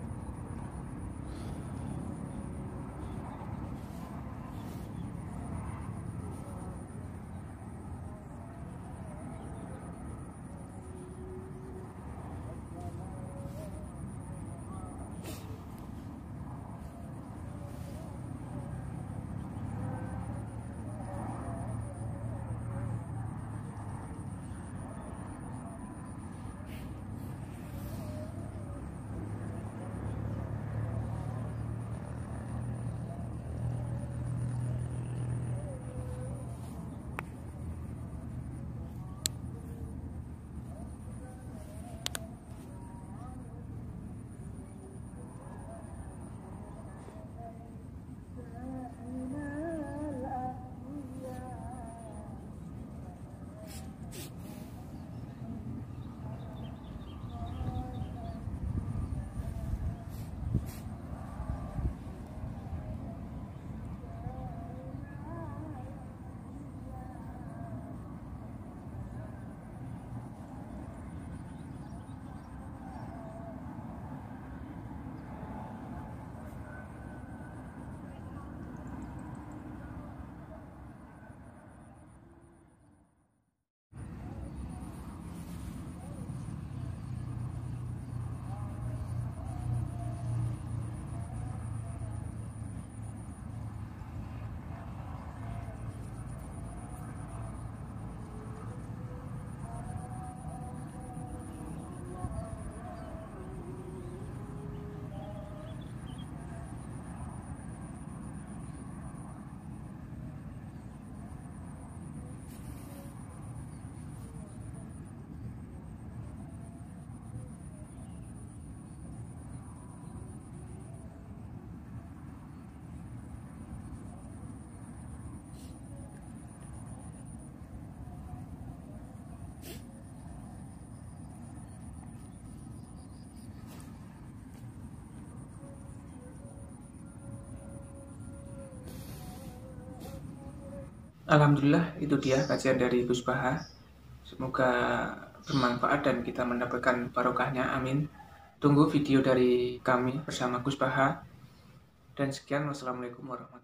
Alhamdulillah itu dia kajian dari Gus Baha. Semoga bermanfaat dan kita mendapatkan barokahnya. Amin. Tunggu video dari kami bersama Gus Baha. Dan sekian, wassalamualaikum warahmatullahi wabarakatuh.